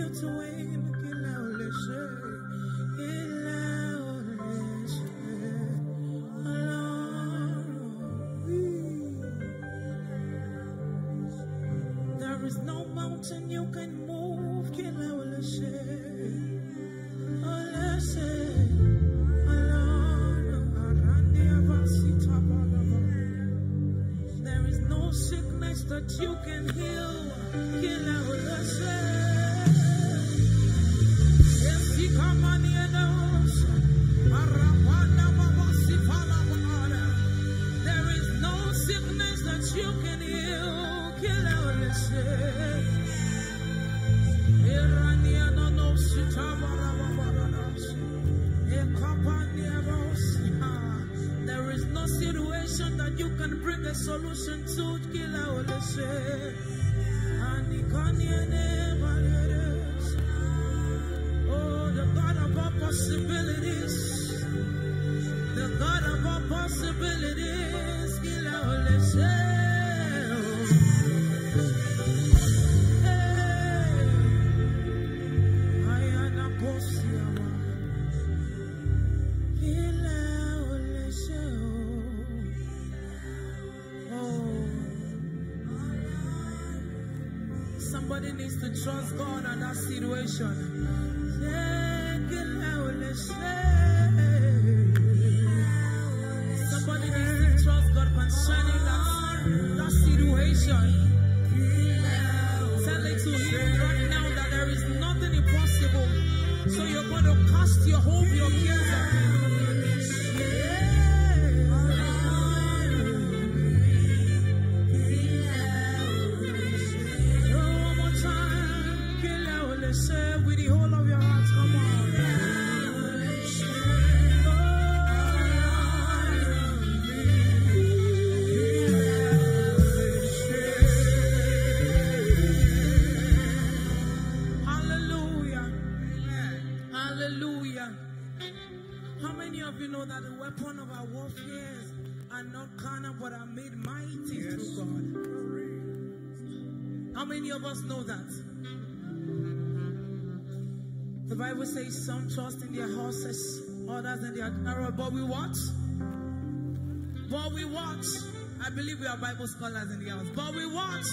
you to win. To trust God on that situation. Some trust in their horses, others in their arrow, but we what? But we what? I believe we are Bible scholars in the house. But we what?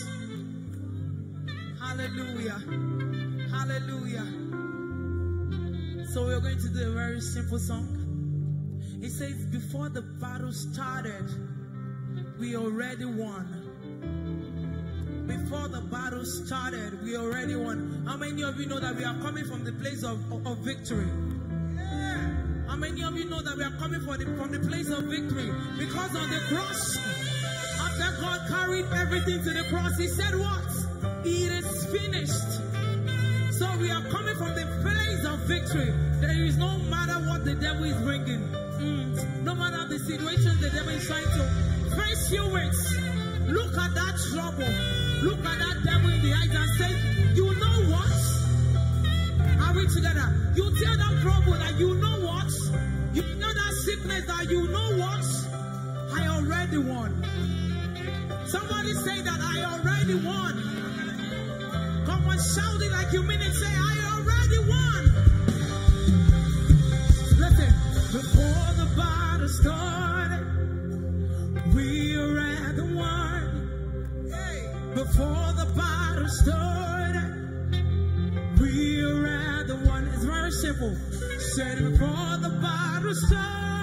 Hallelujah. Hallelujah. So we're going to do a very simple song. It says, Before the battle started, we already won. Before the battle started, we already won. How many of you know that we are coming from the place of, of, of victory? How many of you know that we are coming from the, from the place of victory? Because on the cross, after God carried everything to the cross, He said, What? It is finished. So we are coming from the place of victory. There is no matter what the devil is bringing, Mm. no matter the situation the devil is trying to face you with. Look at that trouble. Look at that devil in the eyes and say, You know what? Are we together? You tell that trouble that you know what? You know that sickness that you know what? I already won. Somebody say that I already won. Come on, shout it like you mean it. Say, I already won. Listen, before the battle started, we Before the battle started, we already won. It's very simple. Said before the battle started,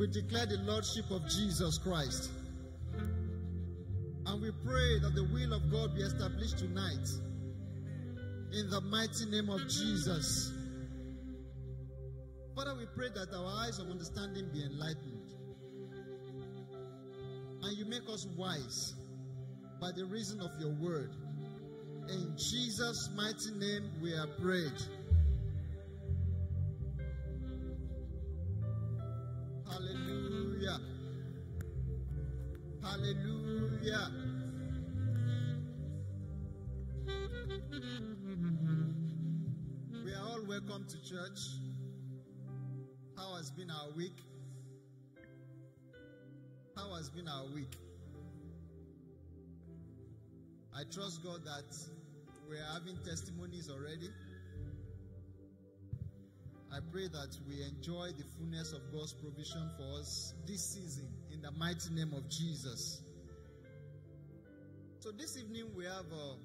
we declare the Lordship of Jesus Christ. And we pray that the will of God be established tonight. In the mighty name of Jesus. Father, we pray that our eyes of understanding be enlightened. And you make us wise by the reason of your word. In Jesus' mighty name we are prayed. Hallelujah. Hallelujah. We are all welcome to church. How has been our week? How has been our week? I trust God that we are having testimonies already. I pray that we enjoy the fullness of God's provision for us this season in the mighty name of Jesus. So, this evening we have a,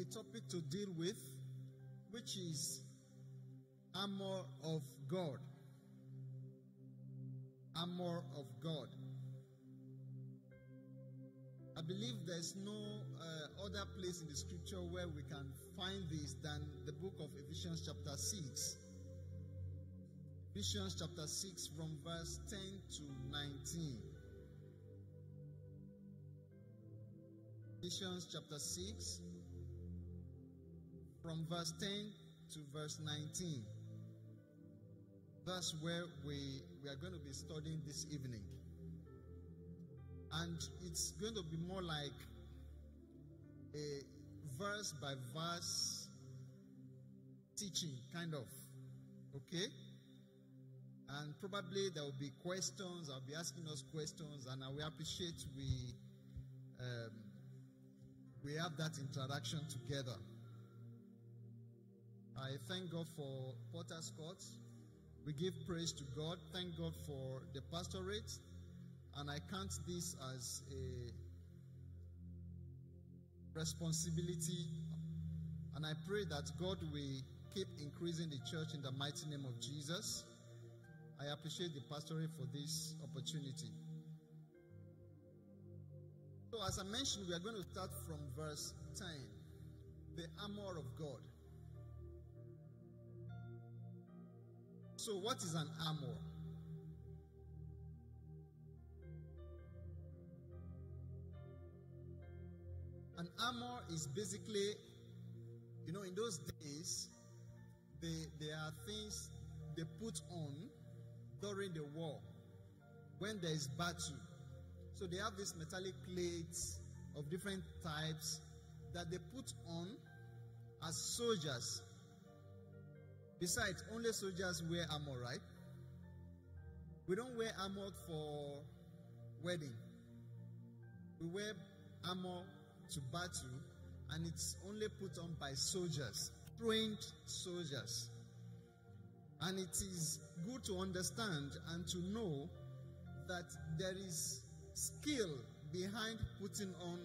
a topic to deal with, which is armor of God. Armor of God. I believe there's no uh, other place in the scripture where we can find this than the book of Ephesians, chapter 6. Ephesians, chapter 6, from verse 10 to 19. Ephesians, chapter 6, from verse 10 to verse 19. That's where we, we are going to be studying this evening. And it's going to be more like a verse by verse teaching, kind of. Okay? And probably there will be questions. I'll be asking us questions, and I will appreciate we um, we have that interaction together. I thank God for Potter's Court. We give praise to God. Thank God for the pastorate. And I count this as a responsibility. And I pray that God will keep increasing the church in the mighty name of Jesus. I appreciate the pastorate for this opportunity. So, as I mentioned, we are going to start from verse 10 the armor of God. So, what is an armor? An armor is basically, you know, in those days, they, there are things they put on during the war when there is battle. So they have these metallic plates of different types that they put on as soldiers. Besides, only soldiers wear armor, right? We don't wear armor for wedding. We wear armor to battle, and it's only put on by soldiers, trained soldiers. And it is good to understand and to know that there is skill behind putting on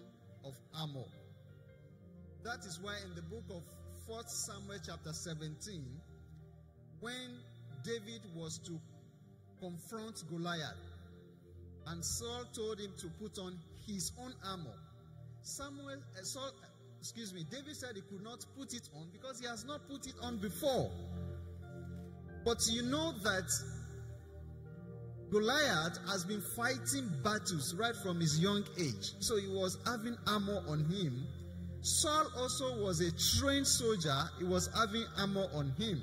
of armor. That is why in the book of 1 Samuel chapter 17, when David was to confront Goliath, and Saul told him to put on his own armor, Samuel, uh, Saul, excuse me, David said he could not put it on because he has not put it on before. But you know that Goliath has been fighting battles right from his young age. So he was having armor on him. Saul also was a trained soldier, he was having armor on him.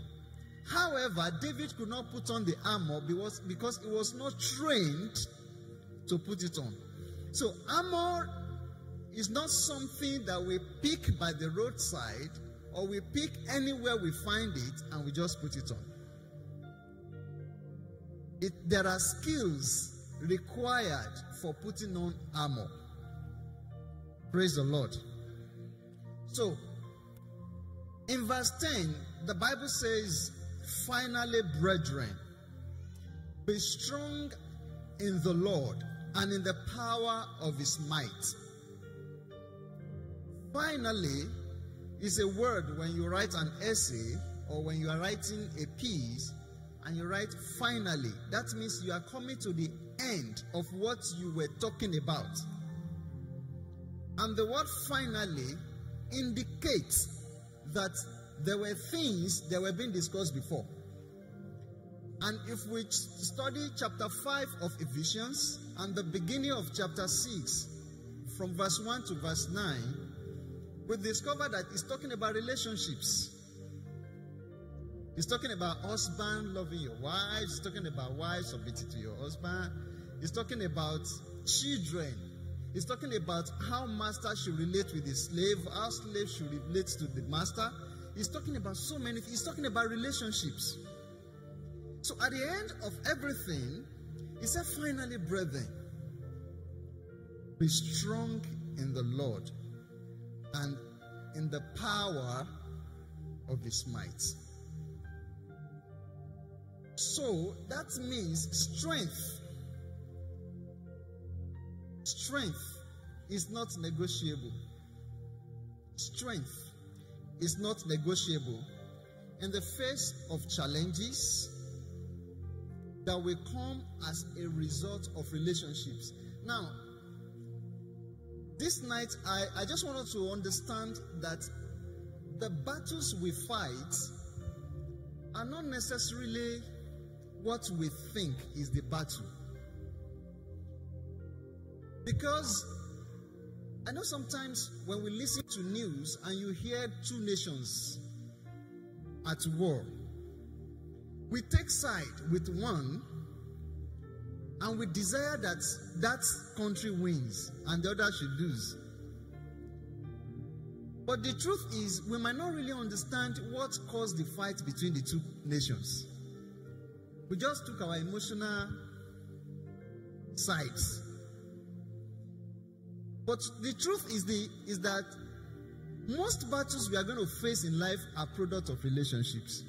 However, David could not put on the armor because, because he was not trained to put it on. So, armor is not something that we pick by the roadside or we pick anywhere we find it and we just put it on. It, there are skills required for putting on armor. Praise the Lord. So, in verse 10, the Bible says, Finally, brethren, be strong in the Lord and in the power of his might. Finally, is a word when you write an essay or when you are writing a piece and you write finally. That means you are coming to the end of what you were talking about. And the word finally indicates that there were things that were being discussed before. And if we study chapter 5 of Ephesians and the beginning of chapter 6, from verse 1 to verse 9, we discover that it's talking about relationships. He's talking about husband loving your wives. He's talking about wives submitting to your husband. He's talking about children. He's talking about how master should relate with his slave, how slave should relate to the master. He's talking about so many things. He's talking about relationships. So at the end of everything, he said, finally, brethren, be strong in the Lord and in the power of his might. So that means strength. Strength is not negotiable. Strength is not negotiable. in the face of challenges that will come as a result of relationships. Now, this night, I, I just wanted to understand that the battles we fight are not necessarily what we think is the battle. Because I know sometimes when we listen to news and you hear two nations at war, we take side with one and we desire that that country wins and the other should lose. But the truth is, we might not really understand what caused the fight between the two nations. We just took our emotional sides. But the truth is the is that most battles we are going to face in life are product of relationships.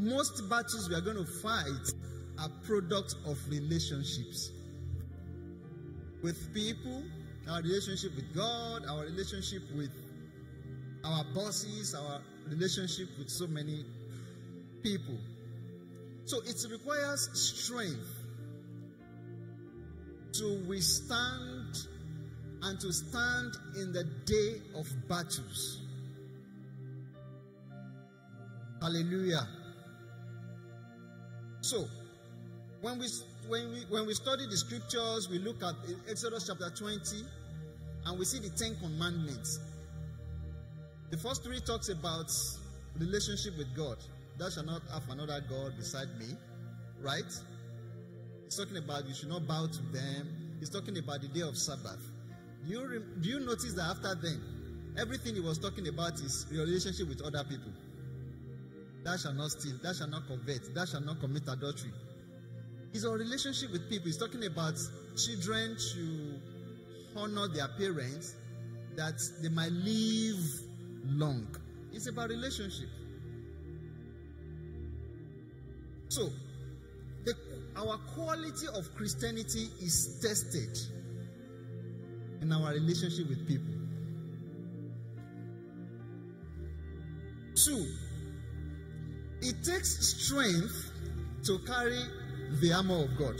Most battles we are going to fight are products of relationships with people, our relationship with God, our relationship with our bosses, our relationship with so many people. So it requires strength to withstand and to stand in the day of battles. Hallelujah. So, when we when we when we study the scriptures, we look at Exodus chapter 20 and we see the 10 commandments. The first three talks about relationship with God. Thou shalt not have another God beside me, right? He's talking about you should not bow to them. He's talking about the day of Sabbath. Do you, do you notice that after then, everything he was talking about is your relationship with other people? Thou shalt not steal. Thou shalt not covet. Thou shalt not commit adultery. It's our relationship with people. He's talking about children to honor their parents that they might live long. It's about relationship. So, the, our quality of Christianity is tested in our relationship with people. Two, it takes strength to carry the armor of God.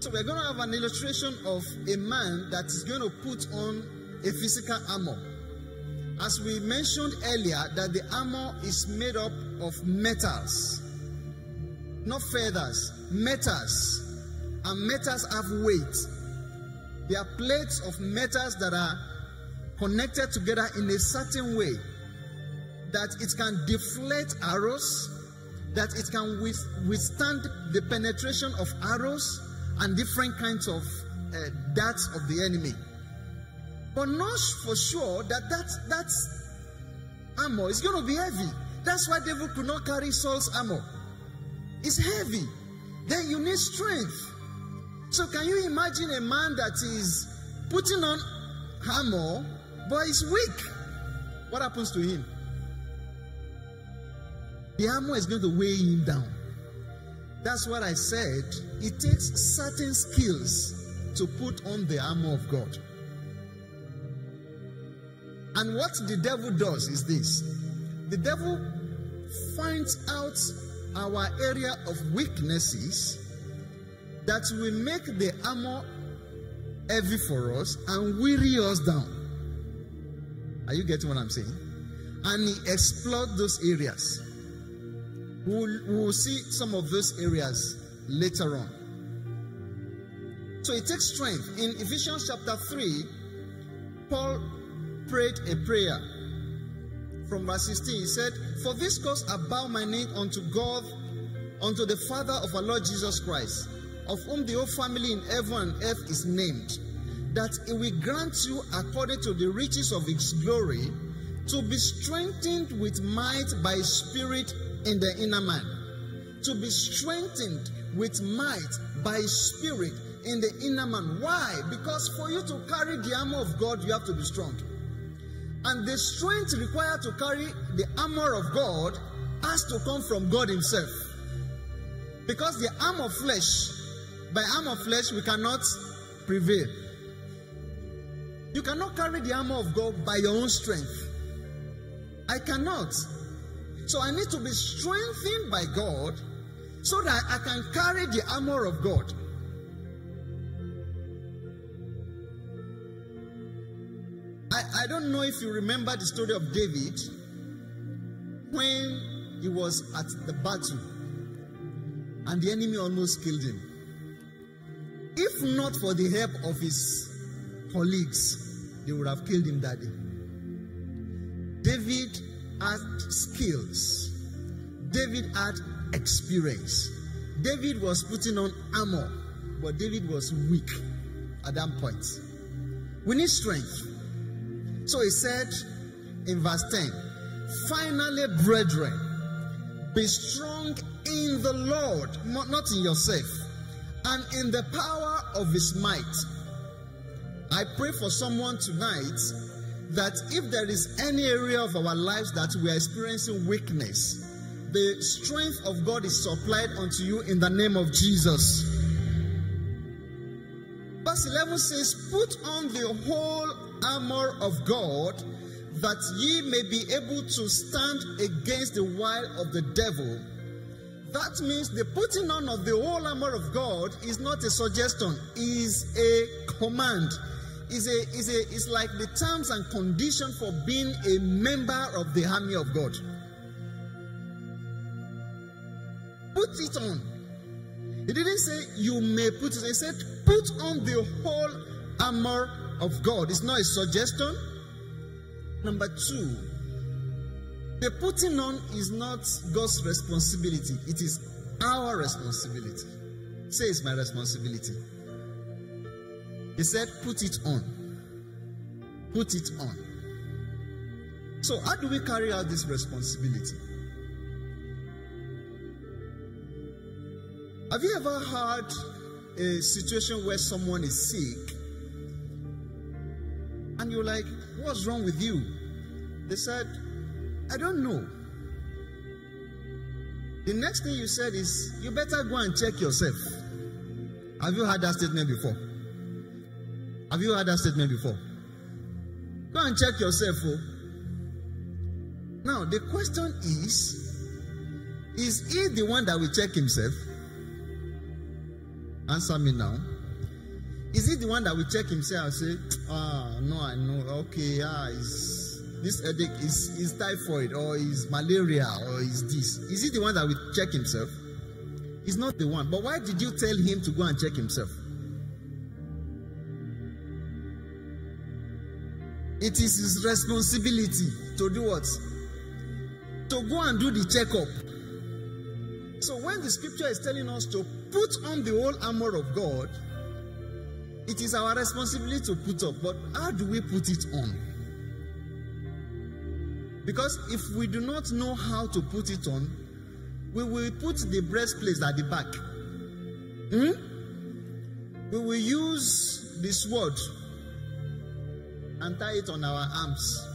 So we're going to have an illustration of a man that is going to put on a physical armor. As we mentioned earlier, that the armor is made up of metals, not feathers, metals. And metals have weight. They are plates of metals that are connected together in a certain way that it can deflect arrows, that it can withstand the penetration of arrows and different kinds of uh, darts of the enemy. But not for sure that that, that armor is going to be heavy. That's why David could not carry Saul's armor. It's heavy. Then you need strength. So can you imagine a man that is putting on armor but is weak? What happens to him? The armor is going to weigh him down. That's what I said. It takes certain skills to put on the armor of God. And what the devil does is this the devil finds out our area of weaknesses that will make the armor heavy for us and weary us down. Are you getting what I'm saying? And he explodes those areas. We'll, we'll see some of those areas later on. So it takes strength. In Ephesians chapter 3, Paul prayed a prayer. From verse 16, he said, For this cause I bow my knee unto God, unto the Father of our Lord Jesus Christ, of whom the whole family in heaven and earth is named, that he will grant you, according to the riches of his glory, to be strengthened with might by spirit in the inner man. To be strengthened with might by spirit in the inner man. Why? Because for you to carry the armor of God, you have to be strong. And the strength required to carry the armor of God has to come from God Himself. Because the arm of flesh, by arm of flesh, we cannot prevail. You cannot carry the armor of God by your own strength. I cannot. So I need to be strengthened by God so that I can carry the armor of God. I, I don't know if you remember the story of David when he was at the battle and the enemy almost killed him. If not for the help of his colleagues, they would have killed him that day. David had skills, David had experience. David was putting on armor, but David was weak at that point. We need strength. So he said in verse 10 Finally, brethren, be strong in the Lord, not in yourself, and in the power of his might. I pray for someone tonight that if there is any area of our lives that we are experiencing weakness, the strength of God is supplied unto you in the name of Jesus. Verse 11 says, Put on the whole armor of God that ye may be able to stand against the wile of the devil. That means the putting on of the whole armor of God is not a suggestion, is a command. Is a is a is like the terms and condition for being a member of the army of God. Put it on. He didn't say you may put it. He said put on the whole armor of God. It's not a suggestion. Number two, the putting on is not God's responsibility, it is our responsibility. Say it's my responsibility. He said, put it on. Put it on. So, how do we carry out this responsibility? Have you ever had a situation where someone is sick and you're like, What's wrong with you? They said, I don't know. The next thing you said is, You better go and check yourself. Have you heard that statement before? Have you heard that statement before? Go and check yourself. Oh. Now, the question is Is he the one that will check himself? Answer me now. Is he the one that will check himself and say, Ah, no, I know. Okay, ah, is this headache is, is typhoid or is malaria or is this? Is he the one that will check himself? He's not the one. But why did you tell him to go and check himself? It is his responsibility to do what? To go and do the checkup. So when the scripture is telling us to put on the whole armor of God, it is our responsibility to put up. But how do we put it on? Because if we do not know how to put it on, we will put the breastplate at the back. Hmm? We will use the sword and tie it on our arms.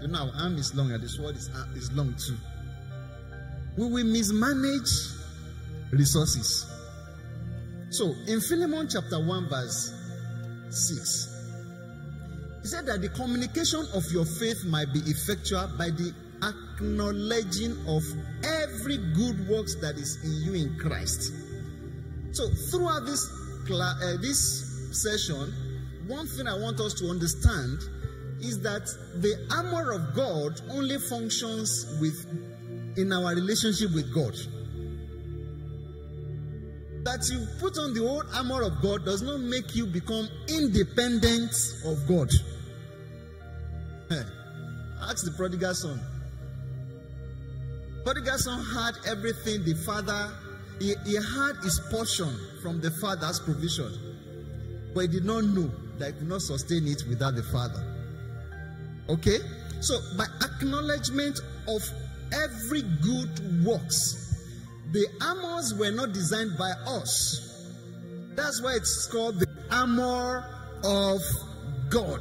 You know, our arm is long and the sword is, uh, is long too. We will mismanage resources. So, in Philemon chapter 1, verse 6, he said that the communication of your faith might be effectual by the acknowledging of every good works that is in you in Christ. So, throughout this, uh, this session, one thing I want us to understand is that the armor of God only functions with in our relationship with God. That you put on the whole armor of God does not make you become independent of God. Ask the prodigal son. Prodigal son had everything the father, he, he had his portion from the father's provision, but he did not know that he could not sustain it without the father. Okay? So, by acknowledgement of every good works, the armors were not designed by us. That's why it's called the armor of God.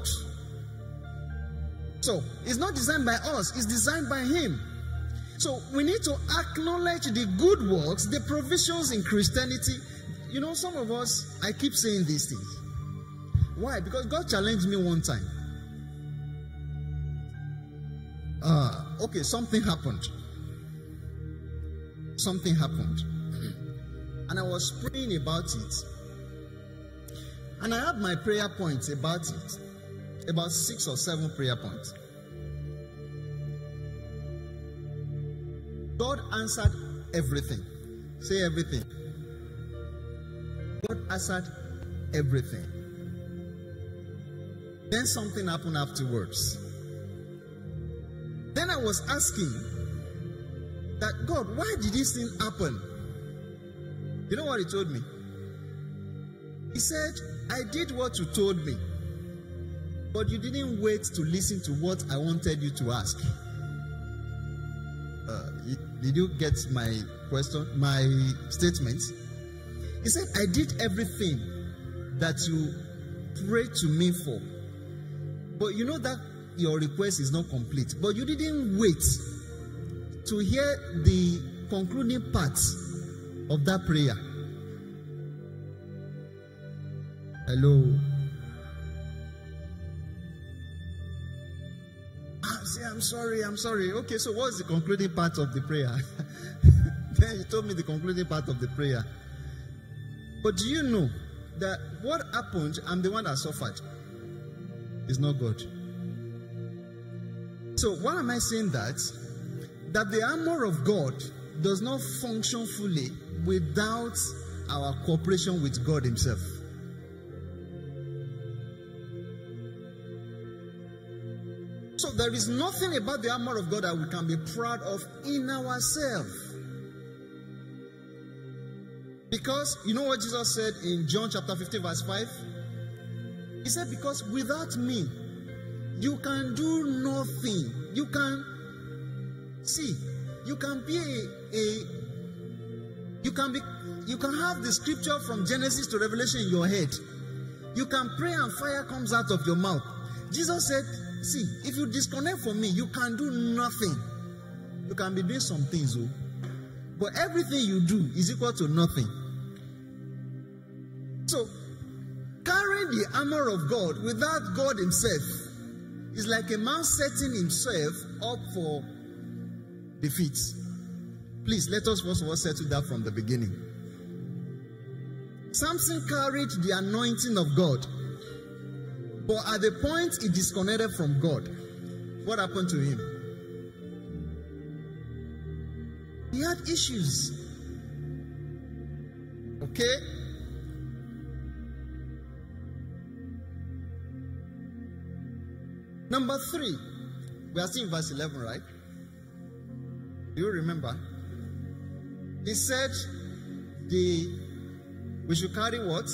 So, it's not designed by us, it's designed by Him. So, we need to acknowledge the good works, the provisions in Christianity. You know, some of us, I keep saying these things. Why? Because God challenged me one time. Uh, okay, something happened. Something happened. And I was praying about it. And I had my prayer points about it. About six or seven prayer points. God answered everything. Say everything. God answered everything. Then something happened afterwards. Then I was asking that God, why did this thing happen? You know what he told me? He said, I did what you told me, but you didn't wait to listen to what I wanted you to ask. Uh, did you get my question, my statement? He said, I did everything that you prayed to me for. But you know that your request is not complete. But you didn't wait to hear the concluding part of that prayer. Hello. Ah, Say, I'm sorry, I'm sorry. Okay, so what's the concluding part of the prayer? then you told me the concluding part of the prayer. But do you know that what happened, I'm the one that suffered, is not God. So, why am I saying that? That the armor of God does not function fully without our cooperation with God Himself. So, there is nothing about the armor of God that we can be proud of in ourselves. Because you know what Jesus said in John chapter 15, verse 5? He said, Because without me, you can do nothing. You can see, you can be a, a you can be you can have the scripture from Genesis to Revelation in your head. You can pray and fire comes out of your mouth. Jesus said, See, if you disconnect from me, you can do nothing. You can be doing some things, oh, but everything you do is equal to nothing. So, carrying the armor of God without God Himself is like a man setting himself up for defeat. Please let us first of all settle that from the beginning. Samson carried the anointing of God, but at the point he disconnected from God, what happened to him? He had issues. Okay? Number three, we are in verse 11, right? Do you remember? He said, the we should carry what?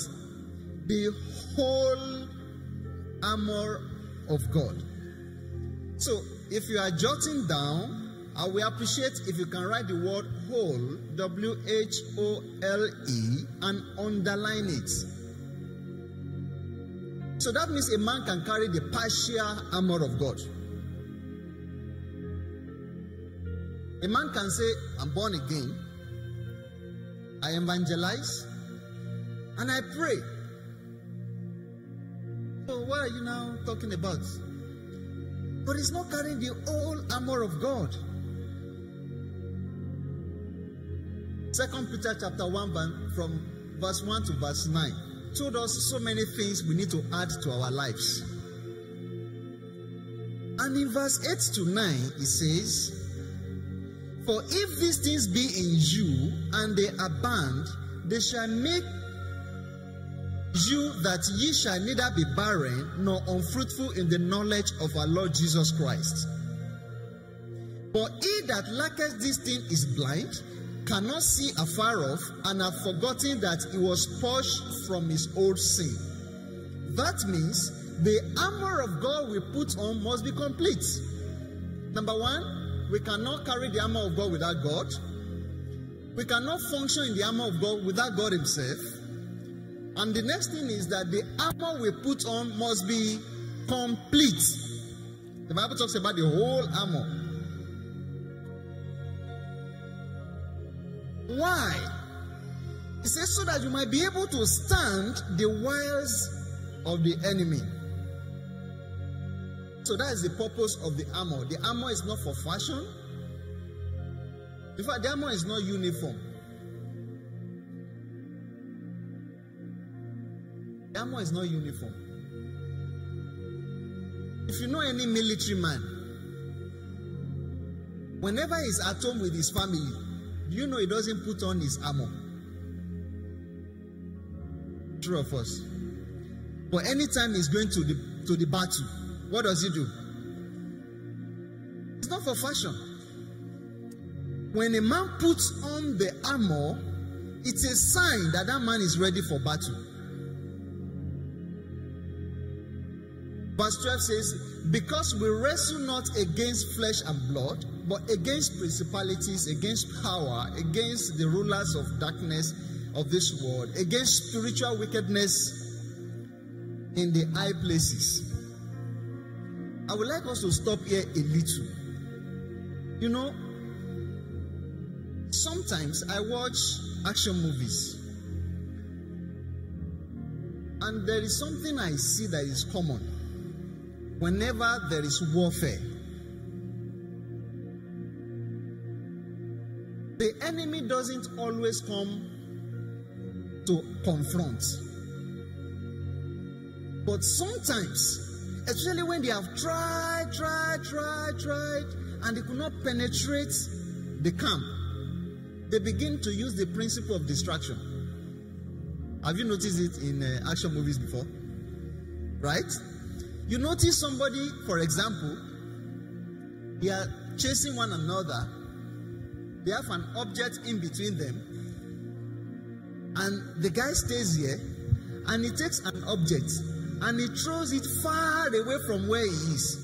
The whole armor of God. So, if you are jotting down, I will appreciate if you can write the word whole, W H O L E, and underline it. So that means a man can carry the partial armor of God. A man can say, I'm born again, I evangelize, and I pray. So, what are you now talking about? But he's not carrying the whole armor of God. Second Peter chapter 1 from verse 1 to verse 9 told us so many things we need to add to our lives. And in verse 8 to 9, it says, For if these things be in you and they abound, they shall make you that ye shall neither be barren nor unfruitful in the knowledge of our Lord Jesus Christ. But he that lacketh this thing is blind, cannot see afar off, and have forgotten that he was purged from his old sin. That means the armor of God we put on must be complete. Number one, we cannot carry the armor of God without God. We cannot function in the armor of God without God Himself. And the next thing is that the armor we put on must be complete. The Bible talks about the whole armor. Why? He says so that you might be able to stand the wiles of the enemy. So that is the purpose of the armor. The armor is not for fashion. In fact, the armor is not uniform. The armor is not uniform. If you know any military man, whenever he's at home with his family, do you know he doesn't put on his armor? True of us. But anytime he's going to the to the battle, what does he do? It's not for fashion. When a man puts on the armor, it's a sign that that man is ready for battle. Verse 12 says, Because we wrestle not against flesh and blood, but against principalities, against power, against the rulers of darkness of this world, against spiritual wickedness in the high places. I would like us to stop here a little. You know, sometimes I watch action movies, and there is something I see that is common whenever there is warfare. The enemy doesn't always come to confront. But sometimes Especially when they have tried, tried, tried, tried, and they could not penetrate the camp, they begin to use the principle of distraction. Have you noticed it in uh, action movies before? Right? You notice somebody, for example, they are chasing one another, they have an object in between them, and the guy stays here and he takes an object and he throws it far away from where he is.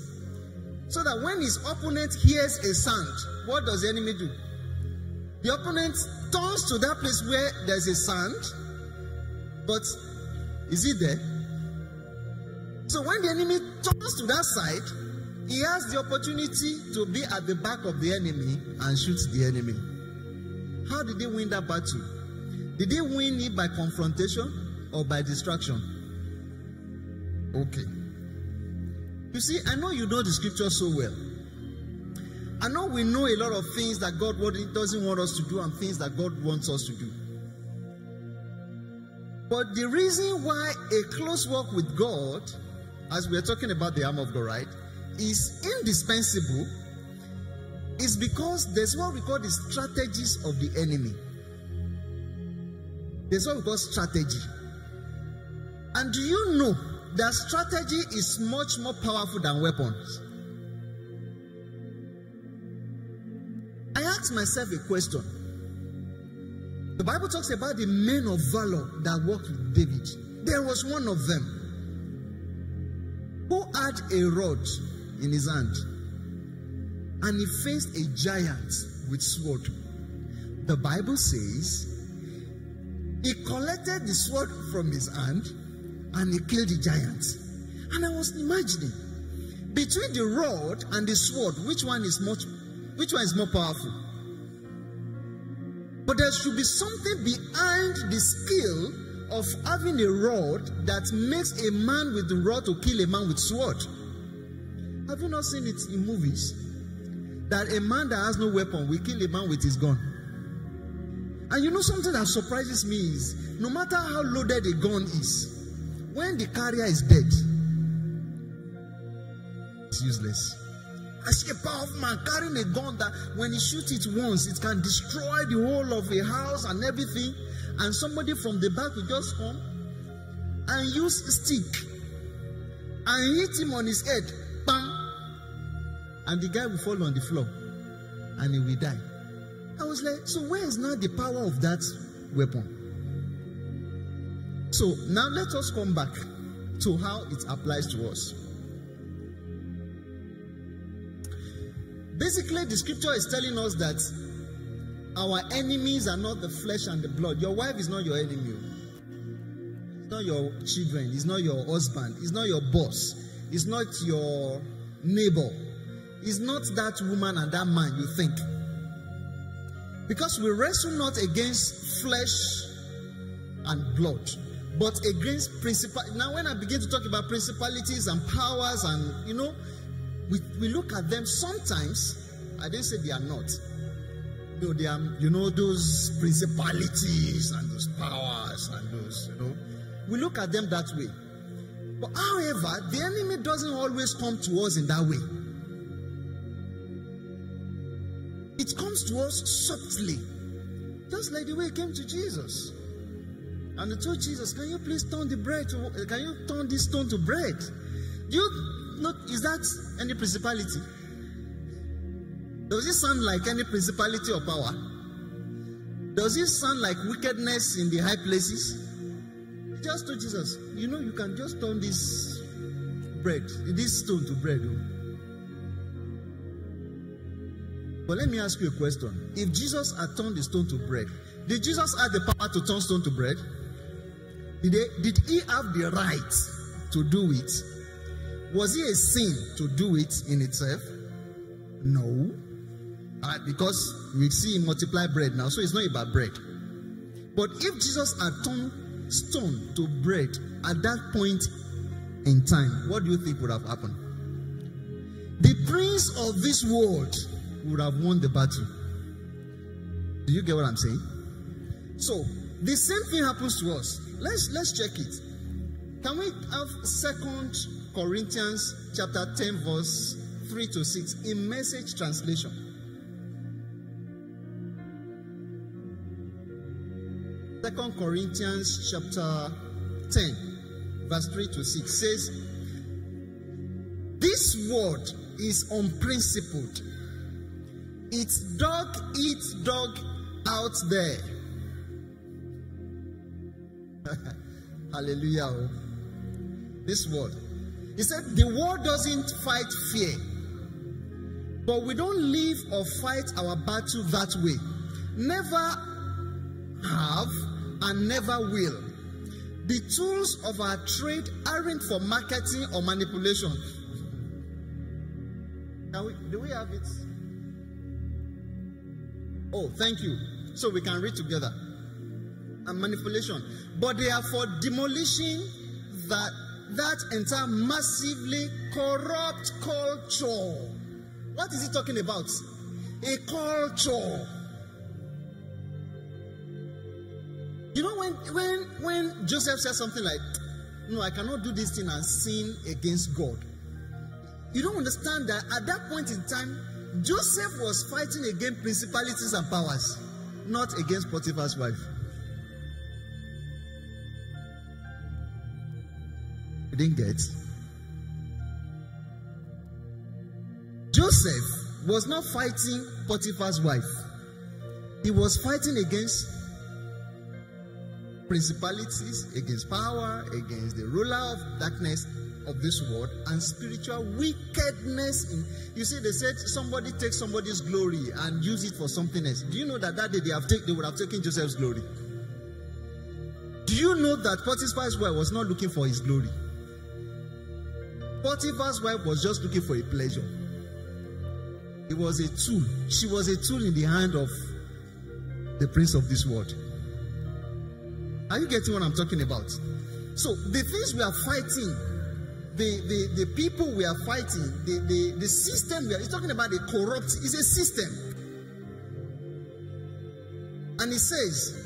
So that when his opponent hears a sound, what does the enemy do? The opponent turns to that place where there's a sound, but is it there? So when the enemy turns to that side, he has the opportunity to be at the back of the enemy and shoot the enemy. How did they win that battle? Did they win it by confrontation or by distraction? Okay. You see, I know you know the scripture so well. I know we know a lot of things that God doesn't want us to do and things that God wants us to do. But the reason why a close walk with God, as we're talking about the arm of God, right, is indispensable is because there's what we call the strategies of the enemy. There's what we call strategy. And do you know that strategy is much more powerful than weapons. I asked myself a question. The Bible talks about the men of valor that worked with David. There was one of them who had a rod in his hand and he faced a giant with sword. The Bible says he collected the sword from his hand and he killed the giant. And I was imagining between the rod and the sword, which one is much which one is more powerful? But there should be something behind the skill of having a rod that makes a man with the rod to kill a man with sword. Have you not seen it in movies? That a man that has no weapon will kill a man with his gun. And you know something that surprises me is no matter how loaded a gun is, when the carrier is dead, it's useless. I see a powerful man carrying a gun that when he shoots it once, it can destroy the whole of a house and everything. And somebody from the back will just come and use a stick and hit him on his head. Bang! And the guy will fall on the floor and he will die. I was like, so where is now the power of that weapon? So now let us come back to how it applies to us. Basically, the scripture is telling us that our enemies are not the flesh and the blood. Your wife is not your enemy. It's not your children. It's not your husband. It's not your boss. It's not your neighbor. It's not that woman and that man you think. Because we wrestle not against flesh and blood, but against principal. Now, when I begin to talk about principalities and powers, and you know, we, we look at them sometimes, I didn't say they are not. Are, you know, those principalities and those powers and those, you know. We look at them that way. But however, the enemy doesn't always come to us in that way. It comes to us subtly, just like the way it came to Jesus. And they told Jesus, Can you please turn the bread to can you turn this stone to bread? Do you not? is that any principality? Does it sound like any principality or power? Does it sound like wickedness in the high places? Just told Jesus, you know, you can just turn this bread, this stone to bread. Oh. But let me ask you a question. If Jesus had turned the stone to bread, did Jesus have the power to turn stone to bread? Did, did he have the right to do it? Was it a sin to do it in itself? No. Uh, because we see multiply bread now, so it's not about bread. But if Jesus had turned stone to bread at that point in time, what do you think would have happened? The prince of this world would have won the battle. Do you get what I'm saying? So the same thing happens to us. Let's let's check it. Can we have Second Corinthians chapter 10, verse 3 to 6 in message translation? Second Corinthians chapter 10, verse 3 to 6 says, This word is unprincipled. It's dog eats dog out there. Hallelujah. Oh. This word. He said, The world doesn't fight fear. But we don't live or fight our battle that way. Never have and never will. The tools of our trade aren't for marketing or manipulation. We, do we have it? Oh, thank you. So we can read together. And manipulation. But they are for demolishing that that entire massively corrupt culture. What is he talking about? A culture. You know when when when Joseph said something like, "No, I cannot do this thing and sin against God." You don't understand that at that point in time, Joseph was fighting against principalities and powers, not against Potiphar's wife. You didn't get? Joseph was not fighting Potiphar's wife. He was fighting against principalities, against power, against the ruler of darkness of this world, and spiritual wickedness. In, you see, they said somebody take somebody's glory and use it for something else. Do you know that that day they have take, they would have taken Joseph's glory? Do you know that Potiphar's wife was not looking for his glory? Potiphar's wife was just looking for a pleasure. It was a tool. She was a tool in the hand of the prince of this world. Are you getting what I'm talking about? So the things we are fighting, the, the, the people we are fighting, the, the, the system we are he's talking about the corrupt, is a system. And he says,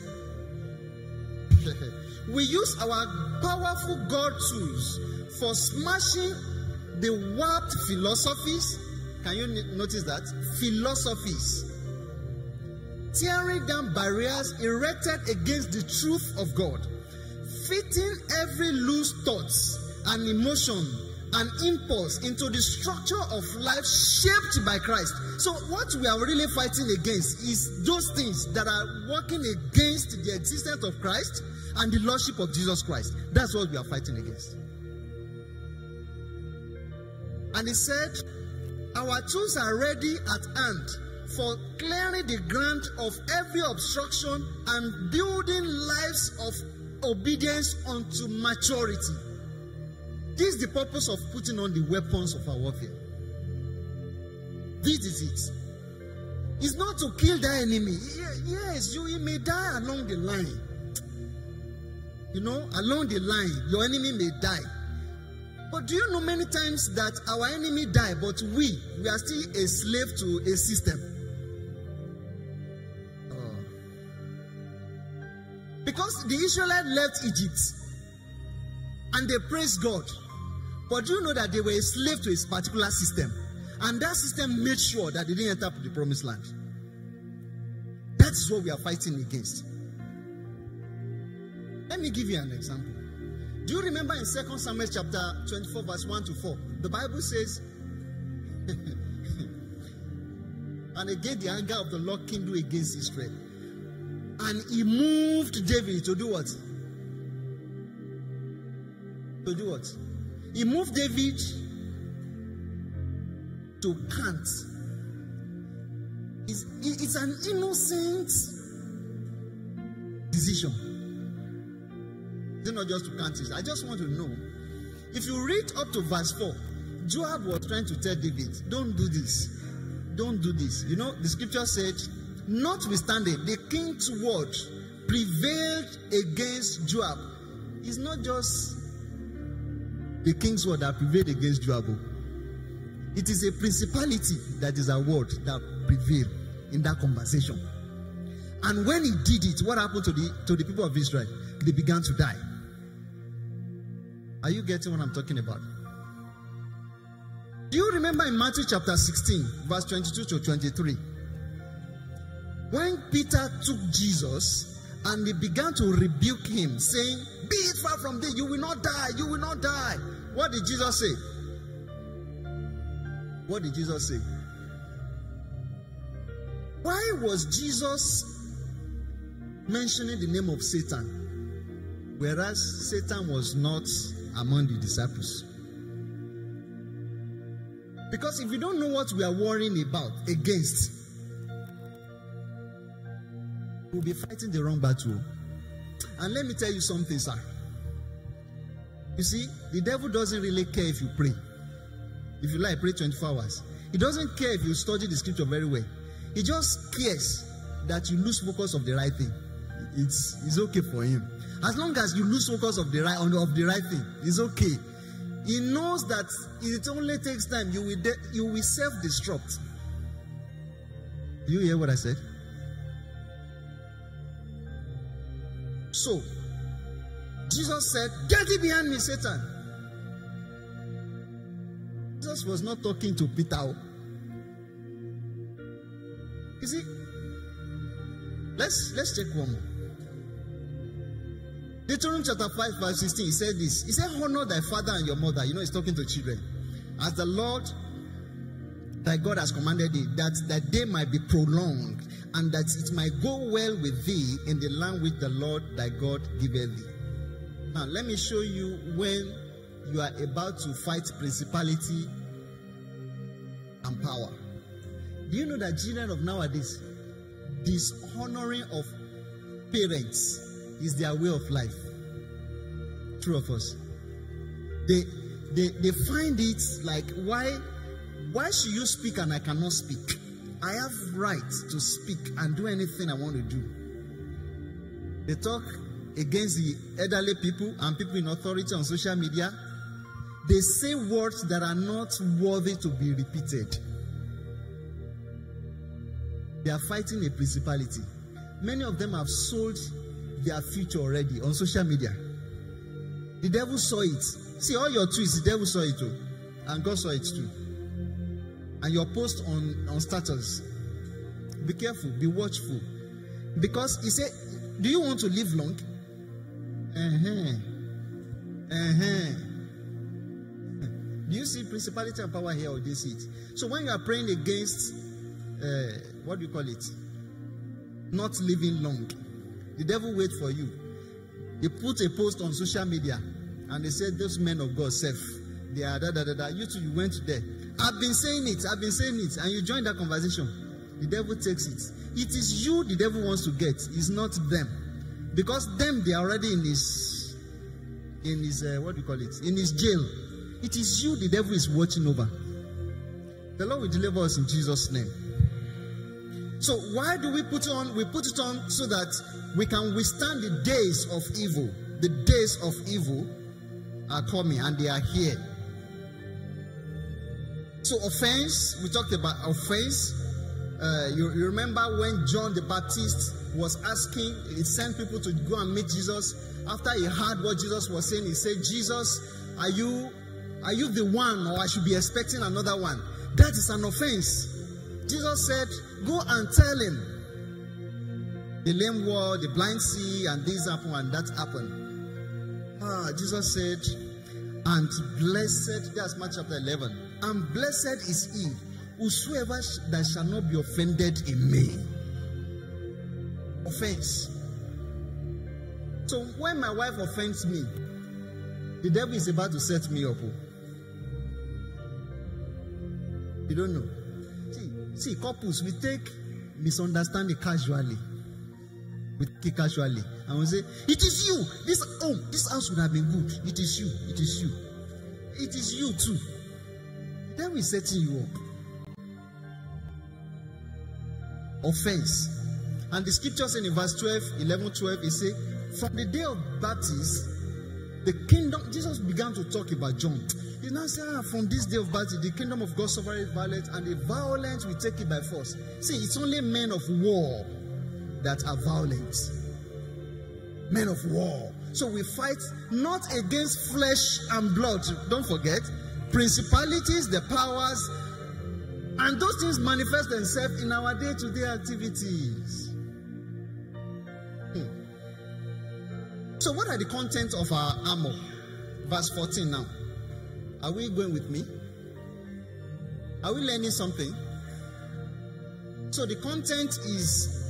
we use our powerful God tools for smashing the warped philosophies. Can you notice that? Philosophies tearing down barriers erected against the truth of God, fitting every loose thoughts and emotion and impulse into the structure of life shaped by Christ. So, what we are really fighting against is those things that are working against the existence of Christ and the Lordship of Jesus Christ. That's what we are fighting against. And he said, Our tools are ready at hand for clearing the ground of every obstruction and building lives of obedience unto maturity. This is the purpose of putting on the weapons of our warfare. This is it. It's not to kill the enemy. Yes, you may die along the line. You know, along the line, your enemy may die. But do you know many times that our enemy die, but we we are still a slave to a system? Because the Israelites left Egypt and they praised God. But do you know that they were a slave to a particular system? And that system made sure that they didn't enter the promised land. That is what we are fighting against. Let me give you an example. Do you remember in 2 Samuel chapter 24, verse 1 to 4? The Bible says, And again, the anger of the Lord kindled against Israel. And he moved David to do what? To do what? He moved David to cant. It's, it's an innocent decision. It's not just to cant it. I just want to know. If you read up to verse 4, Joab was trying to tell David, don't do this. Don't do this. You know, the scripture said, notwithstanding, the king's word prevailed against Joab. It's not just the king's word that prevailed against Joab. It is a principality that is a word that prevailed in that conversation. And when he did it, what happened to the to the people of Israel? They began to die. Are you getting what I'm talking about? Do you remember in Matthew chapter 16, verse 22 to 23? When Peter took Jesus and he began to rebuke him, saying, Be it far from thee, you will not die, you will not die. What did Jesus say? What did Jesus say? Why was Jesus mentioning the name of Satan, whereas Satan was not among the disciples? Because if you don't know what we are worrying about against, we'll be fighting the wrong battle. And let me tell you something, sir. You see, the devil doesn't really care if you pray. If you like, pray 24 hours. He doesn't care if you study the scripture very well. He just cares that you lose focus of the right thing. It's, it's okay for him. As long as you lose focus of the right of the right thing, it's okay. He knows that it only takes time. You will de- you will self-destruct. Do you hear what I said? So, Jesus said, Get thee behind me, Satan. Jesus was not talking to Peter. You see, let's let's check one more. Deuteronomy chapter 5, verse 16, he said this. He said, Honor thy father and your mother. You know, he's talking to children. As the Lord thy God has commanded thee, that thy day might be prolonged, and that it might go well with thee in the land which the Lord thy God giveth thee. Now, let me show you when you are about to fight principality and power. Do you know that children of nowadays, dishonoring of parents is their way of life? True of us. They, they, they find it like, why, why should you speak and I cannot speak? I have right to speak and do anything I want to do. They talk against the elderly people and people in authority on social media. They say words that are not worthy to be repeated. They are fighting a principality. Many of them have sold their future already on social media. The devil saw it. See, all your tweets, the devil saw it too. And God saw it too. And your post on, on status. Be careful, be watchful. Because he said, Do you want to live long? Uh-huh. Uh-huh. Do you see principality and power here or see it? So when you are praying against uh, what do you call it? Not living long. The devil wait for you. He put a post on social media and they said those men of God self, they are da da da da. You too, you went there. I've been saying it, I've been saying it, and you join that conversation. The devil takes it. It is you the devil wants to get, it's not them. Because them they are already in his in his uh, what do you call it? In his jail. It is you the devil is watching over. The Lord will deliver us in Jesus' name. So why do we put on? We put it on so that we can withstand the days of evil. The days of evil are coming and they are here. So, offense, we talked about offense. Uh, you, you remember when John the Baptist was asking, he sent people to go and meet Jesus. After he heard what Jesus was saying, he said, Jesus, are you are you the one or I should be expecting another one? That is an offense. Jesus said, Go and tell him. The lame walk, the blind see, and this happened and that happened. Ah, Jesus said, and blessed, that's Mark chapter 11, and blessed is he whosoever that shall not be offended in me. Offense. So when my wife offends me, the devil is about to set me up. Oh. You don't know. See, see, couples, we take misunderstanding casually. We take casually. And we say, It is you. This home, oh, this house would have been good. It is you. It is you. It is you too. Then we setting you up. Offense. And the scripture says in verse 12, 11, 12, it says, From the day of baptism, the kingdom, Jesus began to talk about John. He now said, ah, From this day of baptism, the kingdom of God suffereth violence, and the violence will take it by force. See, it's only men of war that are violent. Men of war. So we fight not against flesh and blood. Don't forget, principalities, the powers, and those things manifest themselves in our day to day activities. Hmm. So, what are the contents of our armor? Verse 14 now. Are we going with me? Are we learning something? So, the content is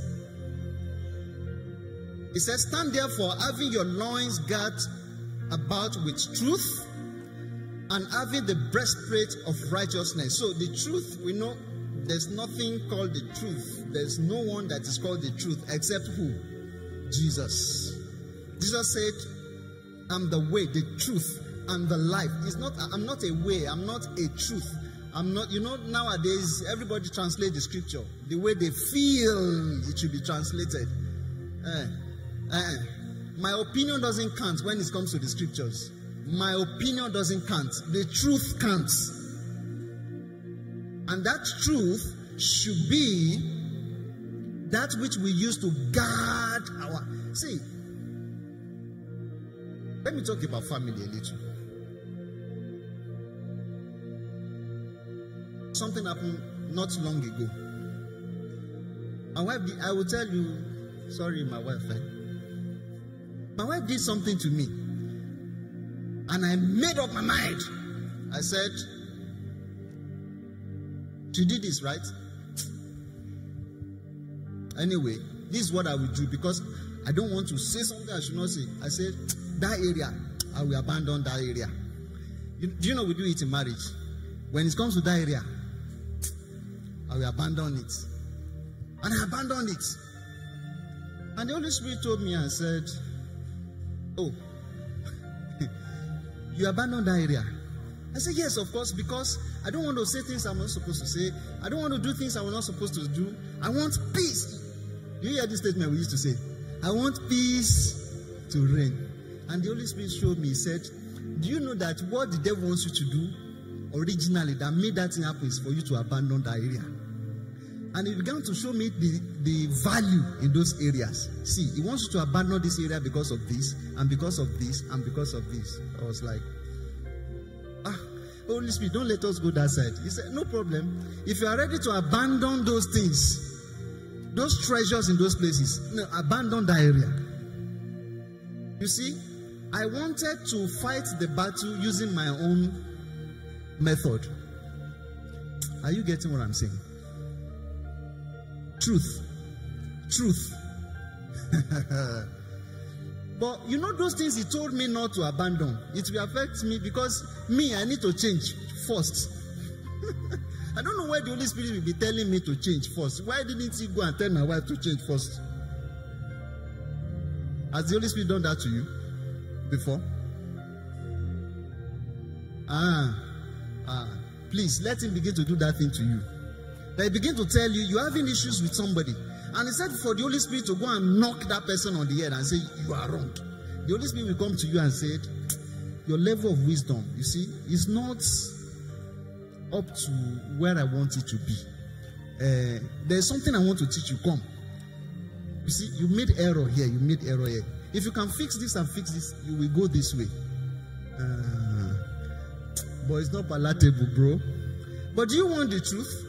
it says, Stand therefore, having your loins girt about with truth and having the breastplate of righteousness. So, the truth, we know there's nothing called the truth. There's no one that is called the truth except who? Jesus. Jesus said, I'm the way, the truth, and the life. It's not, I'm not a way, I'm not a truth. I'm not, you know, nowadays everybody translate the scripture the way they feel it should be translated. Eh. Uh, my opinion doesn't count when it comes to the scriptures. My opinion doesn't count. The truth counts. And that truth should be that which we use to guard our. See, let me talk about family a little. Something happened not long ago. My wife, I will tell you, sorry, my wife. Eh? My wife did something to me. And I made up my mind. I said, to do this, right? Anyway, this is what I will do because I don't want to say something I should not say. I said, That area, I will abandon that area. Do you know we do it in marriage? When it comes to that area, I will abandon it. And I abandoned it. And the Holy Spirit told me and said, Oh, you abandoned that area. I said, Yes, of course, because I don't want to say things I'm not supposed to say. I don't want to do things I'm not supposed to do. I want peace. Do you hear this statement we used to say? I want peace to reign. And the Holy Spirit showed me, He said, Do you know that what the devil wants you to do originally that made that thing happen is for you to abandon that area? And he began to show me the, the value in those areas. See, he wants you to abandon this area because of this, and because of this, and because of this. I was like, ah, Holy Spirit, don't let us go that side. He said, no problem. If you are ready to abandon those things, those treasures in those places, no, abandon that area. You see, I wanted to fight the battle using my own method. Are you getting what I'm saying? Truth. Truth. but you know those things he told me not to abandon. It will affect me because me, I need to change first. I don't know why the Holy Spirit will be telling me to change first. Why didn't he go and tell my wife to change first? Has the Holy Spirit done that to you before? Ah, ah. Please let him begin to do that thing to you. They begin to tell you you're having issues with somebody. And he said for the Holy Spirit to go and knock that person on the head and say, You are wrong. The Holy Spirit will come to you and say, Your level of wisdom, you see, is not up to where I want it to be. Uh, there's something I want to teach you. Come. You see, you made error here. You made error here. If you can fix this and fix this, you will go this way. Uh, but it's not palatable, bro. But do you want the truth?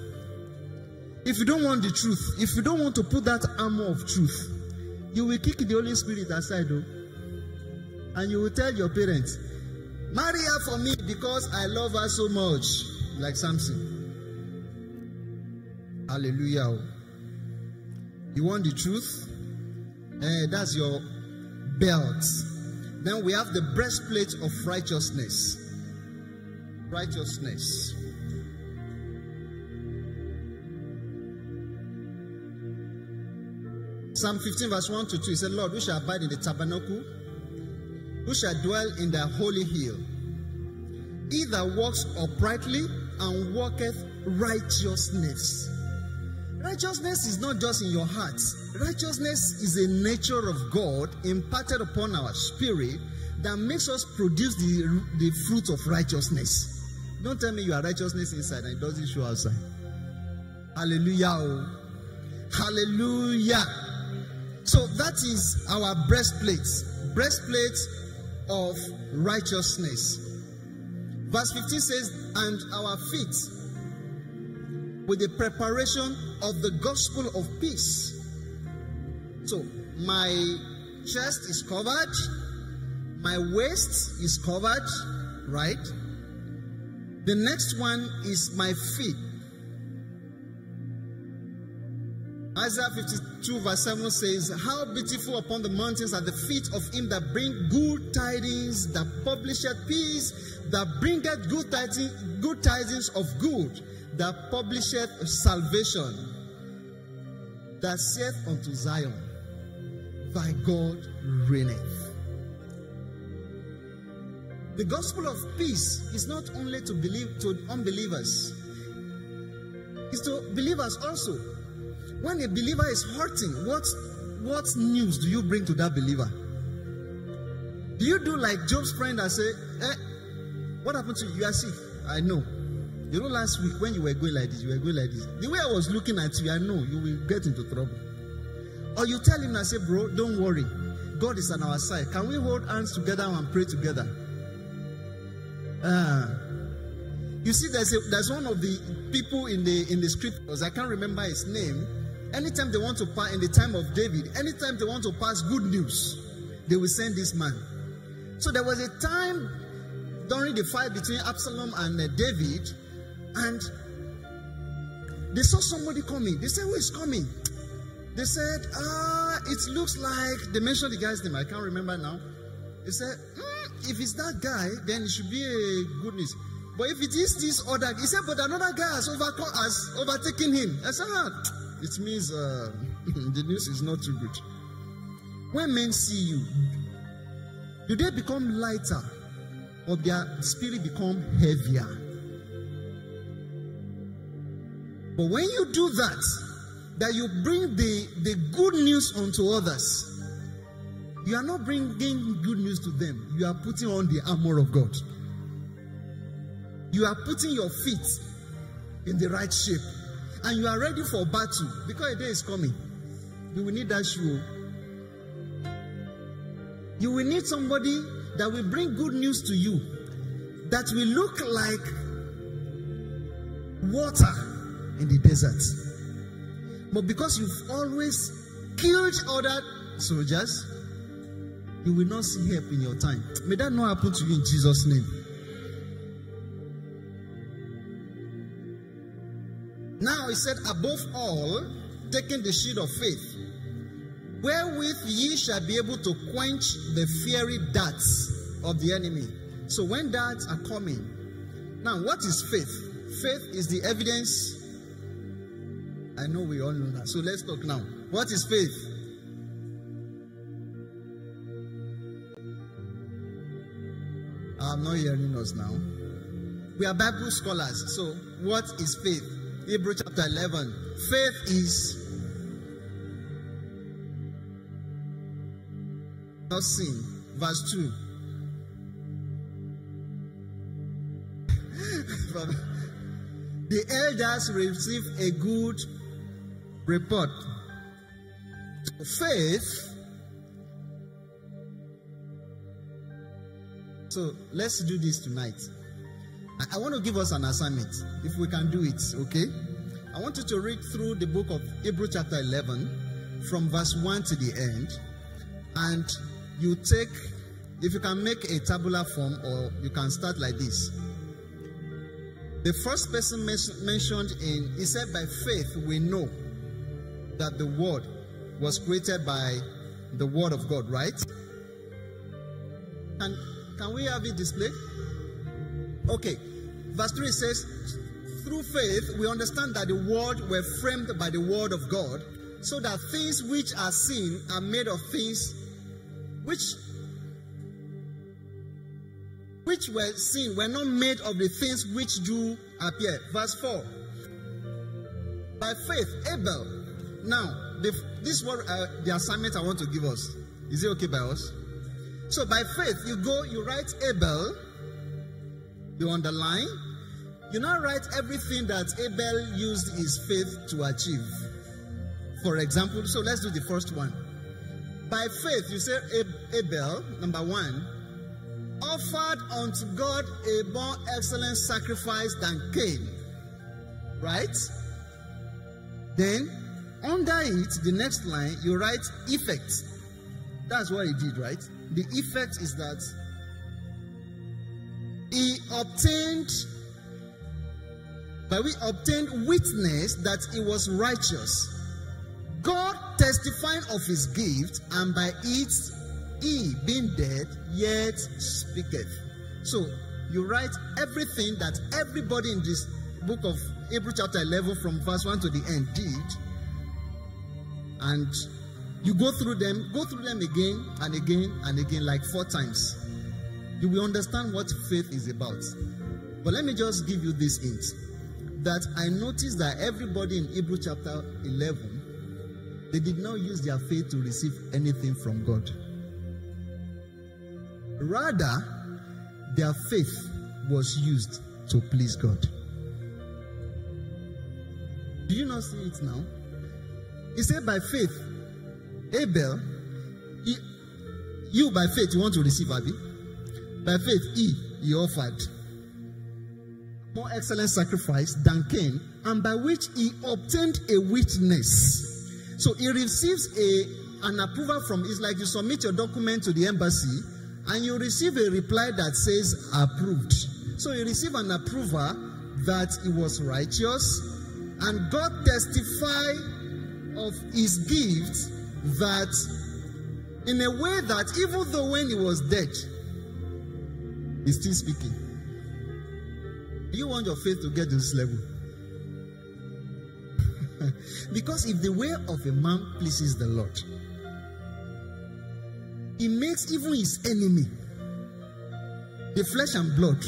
If you don't want the truth, if you don't want to put that armor of truth, you will kick the Holy Spirit aside, though. And you will tell your parents, marry her for me because I love her so much. Like Samson. Hallelujah. You want the truth? Eh, that's your belt. Then we have the breastplate of righteousness. Righteousness. Psalm 15, verse 1 to 2, he said, Lord, we shall abide in the tabernacle, who shall dwell in the holy hill. He that walks uprightly and walketh righteousness. Righteousness is not just in your heart, righteousness is a nature of God imparted upon our spirit that makes us produce the, the fruit of righteousness. Don't tell me you are righteousness inside and it doesn't show outside. Hallelujah. Oh. Hallelujah. So that is our breastplate. Breastplate of righteousness. Verse 15 says, And our feet with the preparation of the gospel of peace. So my chest is covered, my waist is covered, right? The next one is my feet. Isaiah 52 verse 7 says, How beautiful upon the mountains are the feet of him that bring good tidings, that publisheth peace, that bringeth good tidings, good tidings of good, that publisheth salvation, that saith unto Zion, Thy God reigneth. The gospel of peace is not only to believe to unbelievers, it's to believers also. When a believer is hurting, what, what news do you bring to that believer? Do you do like Job's friend and say, eh, what happened to you? You are sick. I know. You know, last week when you were going like this, you were going like this. The way I was looking at you, I know you will get into trouble. Or you tell him and say, bro, don't worry. God is on our side. Can we hold hands together and pray together? Ah. You see, there's a, there's one of the people in the in the scriptures. I can't remember his name. Anytime they want to pass in the time of David, anytime they want to pass good news, they will send this man. So there was a time during the fight between Absalom and uh, David, and they saw somebody coming. They said, Who is coming? They said, Ah, it looks like they mentioned the guy's name. I can't remember now. They said, mm, If it's that guy, then it should be a good news. But if it is this other, guy, he said, But another guy has, overcome, has overtaken him. I said, ah, It means uh, the news is not too good. When men see you, do they become lighter or their spirit become heavier? But when you do that, that you bring the, the good news unto others, you are not bringing good news to them. You are putting on the armor of God. You are putting your feet in the right shape. And you are ready for battle because a day is coming. You will need that shoe. You will need somebody that will bring good news to you that will look like water in the desert. But because you've always killed other soldiers, you will not see help in your time. May that not happen to you in Jesus' name. Now he said, above all, taking the shield of faith, wherewith ye shall be able to quench the fiery darts of the enemy. So when darts are coming, now what is faith? Faith is the evidence. I know we all know that. So let's talk now. What is faith? Ah, I'm not hearing us now. We are Bible scholars. So what is faith? Hebrew chapter 11. Faith is not sin. Verse 2. the elders receive a good report. Faith. So let's do this tonight. I, want to give us an assignment, if we can do it, okay? I want you to read through the book of Hebrew, chapter 11, from verse 1 to the end, and you take, if you can make a tabular form, or you can start like this. The first person mentioned in, he said, by faith we know that the word was created by the word of God, right? Can, can we have it displayed? Okay. Verse 3 says, Through faith, we understand that the world were framed by the word of God, so that things which are seen are made of things which which were seen were not made of the things which do appear. Verse 4. By faith, Abel. Now, the, this is what uh, the assignment I want to give us. Is it okay by us? So, by faith, you go, you write Abel, you underline, you now write everything that Abel used his faith to achieve. For example, so let's do the first one. By faith, you say Abel, number one, offered unto God a more excellent sacrifice than Cain. Right? Then, under it, the next line, you write effect. That's what he did, right? The effect is that he obtained, but we obtained witness that he was righteous. God testifying of his gift, and by it he, being dead, yet speaketh. So you write everything that everybody in this book of Hebrew chapter 11 from verse 1 to the end did. And you go through them, go through them again and again and again, like four times. You will understand what faith is about. But let me just give you this hint that I noticed that everybody in Hebrew chapter 11 they did not use their faith to receive anything from God. Rather, their faith was used to please God. Do you not see it now? He said, by faith, Abel, he, you by faith, you want to receive Abby. By faith, he, he offered more excellent sacrifice than Cain, and by which he obtained a witness. So he receives a, an approval from, it's like you submit your document to the embassy, and you receive a reply that says approved. So he receive an approval that he was righteous, and God testified of his gift that in a way that even though when he was dead, he's still speaking. Do You want your faith to get to this level. because if the way of a man pleases the Lord, he makes even his enemy, the flesh and blood.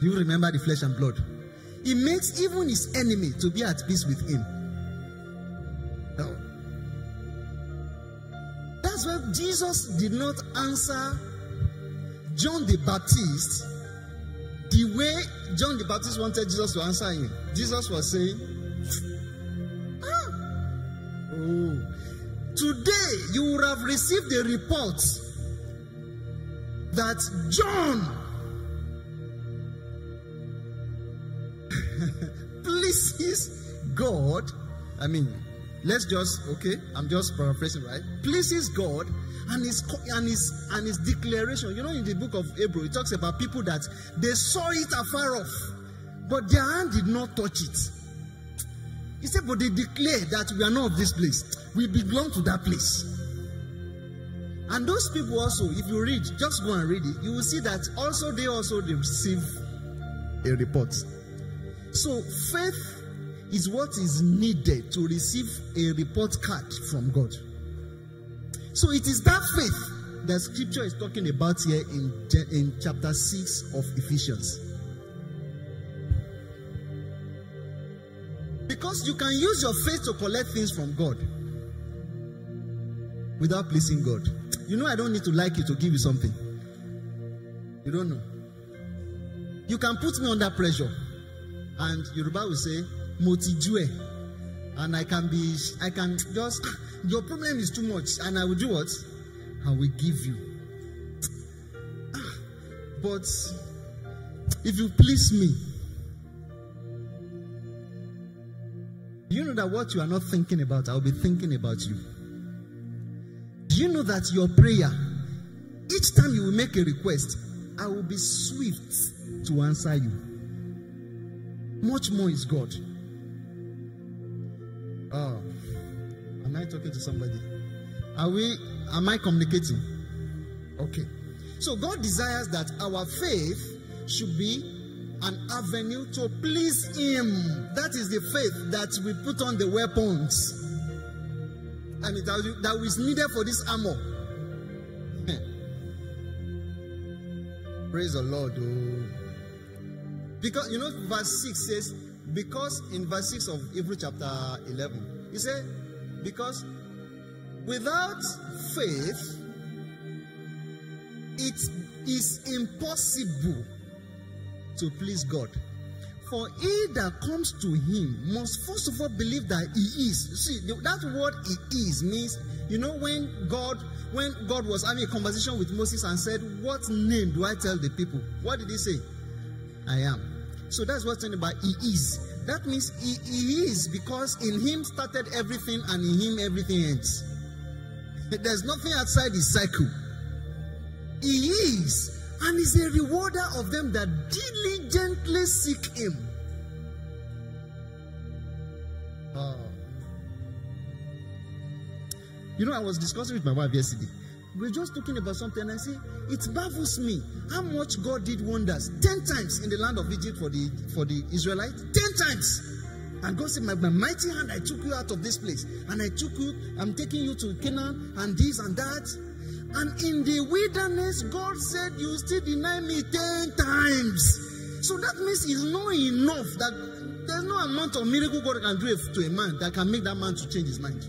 Do you remember the flesh and blood? He makes even his enemy to be at peace with him. No. That's why Jesus did not answer John the Baptist the way John the Baptist wanted Jesus to answer him. Jesus was saying, ah, oh, Today you would have received a report that John pleases God. I mean, let's just okay. I'm just paraphrasing, right? Pleases God and his and his and his declaration. You know, in the book of Hebrew, it talks about people that they saw it afar off, but their hand did not touch it. He said, but they declare that we are not of this place. We belong to that place. And those people also, if you read, just go and read it, you will see that also they also they receive a report. So faith is what is needed to receive a report card from God. So it is that faith that scripture is talking about here in, in chapter 6 of Ephesians. Because you can use your faith to collect things from God without pleasing God. You know, I don't need to like you to give you something. You don't know. You can put me under pressure. And Yoruba will say, Motijue. And I can be, I can just, "Ah, your problem is too much. And I will do what? I will give you. Ah, But if you please me, you know that what you are not thinking about, I will be thinking about you. Do you know that your prayer, each time you will make a request, I will be swift to answer you. Much more is God. Oh, am I talking to somebody? Are we, am I communicating? Okay. So God desires that our faith should be an avenue to please Him. That is the faith that we put on the weapons. And it, that is needed for this armor. Praise the Lord. Oh. Because you know, verse 6 says, because in verse 6 of Hebrew chapter 11, he said, because without faith, it is impossible to please God. For he that comes to him must first of all believe that he is. See, that word he is means, you know, when God when God was having a conversation with Moses and said, What name do I tell the people? What did he say? I am. So that's what's talking about he is. That means he, he is because in him started everything and in him everything ends. There's nothing outside his cycle. He is and is a rewarder of them that diligently seek him. Oh. You know, I was discussing with my wife yesterday. We were just talking about something, and I say, it baffles me how much God did wonders. Ten times in the land of Egypt for the for the Israelites. Ten times. And God said, my, my mighty hand, I took you out of this place. And I took you, I'm taking you to Canaan, and this and that. And in the wilderness, God said, You still deny me ten times. So that means it's not enough that there's no amount of miracle God can do to a man that can make that man to change his mind.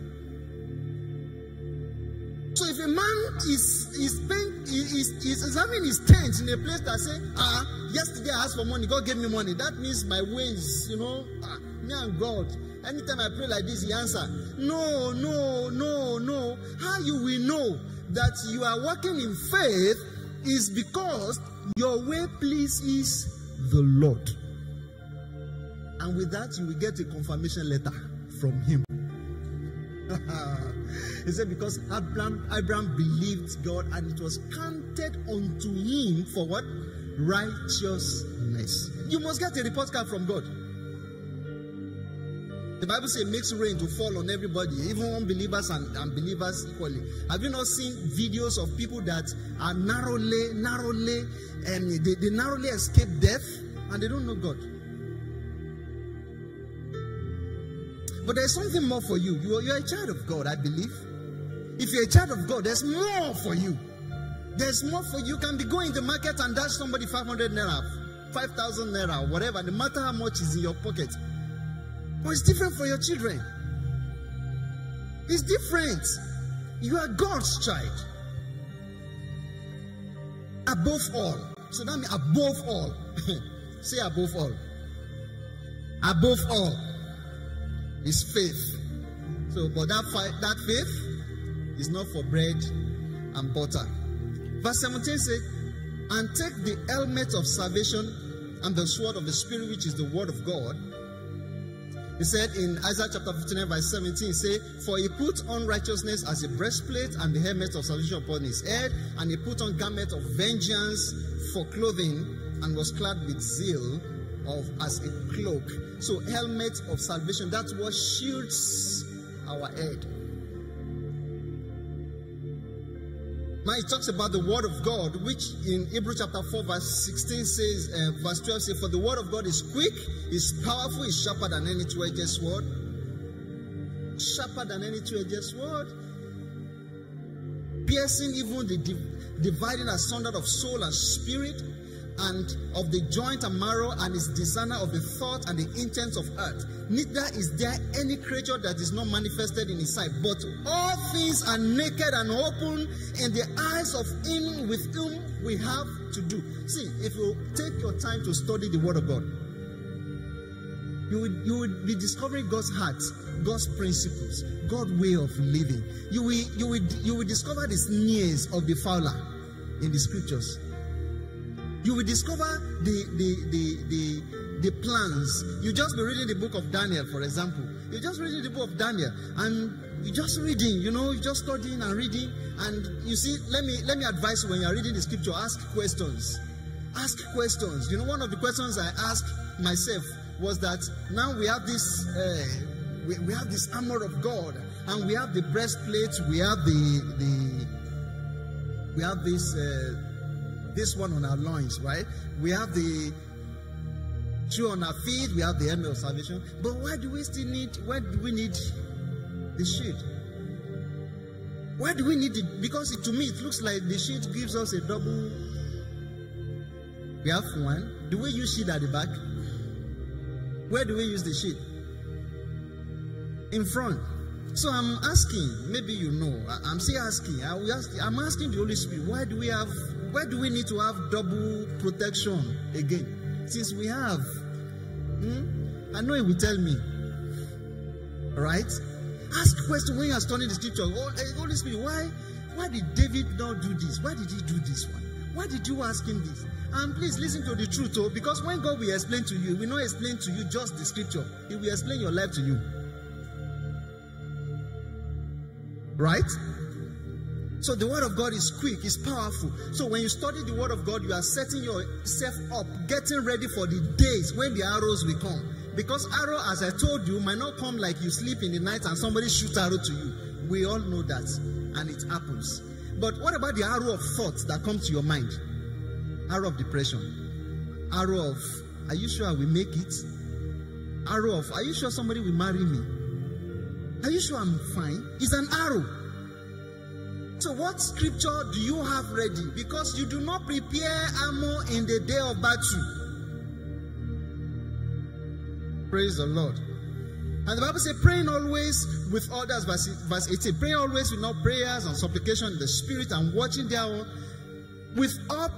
A man is is paying is, is, is having his tent in a place that say, ah, yesterday I asked for money, God gave me money. That means my ways, you know, ah, me and God. Anytime I pray like this, He answer. No, no, no, no. How you will know that you are walking in faith is because your way pleases the Lord. And with that, you will get a confirmation letter from Him. he said, Because Abraham, Abraham believed God and it was counted unto him for what? Righteousness. You must get a report card from God. The Bible says it makes rain to fall on everybody, even unbelievers and, and believers equally. Have you not seen videos of people that are narrowly, narrowly, and they, they narrowly escape death and they don't know God? But there's something more for you. You are, you are a child of God, I believe. If you're a child of God, there's more for you. There's more for you. You can be going to the market and dash somebody 500 naira, 5,000 naira, whatever, no matter how much is in your pocket. But it's different for your children. It's different. You are God's child. Above all. So that means above all. Say above all. Above all is faith. So, but that that faith is not for bread and butter. Verse 17 says, And take the helmet of salvation and the sword of the Spirit, which is the word of God. He said in Isaiah chapter 59, verse 17, he say, For he put on righteousness as a breastplate and the helmet of salvation upon his head, and he put on garment of vengeance for clothing, and was clad with zeal of as a cloak. So helmet of salvation, that's what shields our head. Now it talks about the word of God, which in Hebrew chapter 4, verse 16 says, uh, verse 12 says, For the word of God is quick, is powerful, is sharper than any two-edged sword. Sharper than any two-edged sword. Piercing even the div- dividing asunder of soul and spirit, and of the joint and marrow, and is discerner of the thought and the intents of earth. Neither is there any creature that is not manifested in his sight, but all things are naked and open in the eyes of him with whom we have to do. See, if you take your time to study the word of God, You would, you would be discovering God's heart, God's principles, God's way of living. You will, you will, you will discover the sneers of the fowler in the scriptures. You will discover the, the, the, the, the plans. You just be reading the book of Daniel, for example. You're just reading the book of Daniel, and you're just reading, you know, you're just studying and reading. And you see, let me let me advise you when you're reading the scripture, ask questions. Ask questions. You know, one of the questions I asked myself was that now we have this uh, we, we have this armor of God, and we have the breastplate, we have the the we have this uh, this one on our loins, right? We have the shoe on our feet, we have the helmet of salvation. But why do we still need why do we need the shield? Why do we need it? Because it, to me it looks like the shield gives us a double. We have one. Do we use shield at the back? Where do we use the shield? In front. So I'm asking, maybe you know, I, am still asking. I'm asking the Holy Spirit, why do we have, why do we need to have double protection again? Since we have, hmm? I know it will tell me. Right? Ask question when you are studying the scripture. Oh, Holy Spirit, why, why did David not do this? Why did he do this one? Why did you ask him this? And please listen to the truth, oh, because when God will explain to you, He will not explain to you just the scripture. He will explain your life to you. Right? So the word of God is quick, it's powerful. So when you study the word of God, you are setting yourself up, getting ready for the days when the arrows will come. Because arrow, as I told you, might not come like you sleep in the night and somebody shoots arrow to you. We all know that, and it happens. But what about the arrow of thoughts that come to your mind? Arrow of depression. Arrow of, are you sure I will make it? Arrow of, are you sure somebody will marry me? Are you sure I'm fine? It's an arrow. So, what scripture do you have ready? Because you do not prepare armor in the day of battle. Praise the Lord. And the Bible says, praying always with others, verse, verse 18. Praying always with all prayers and supplication in the Spirit and watching thereon with all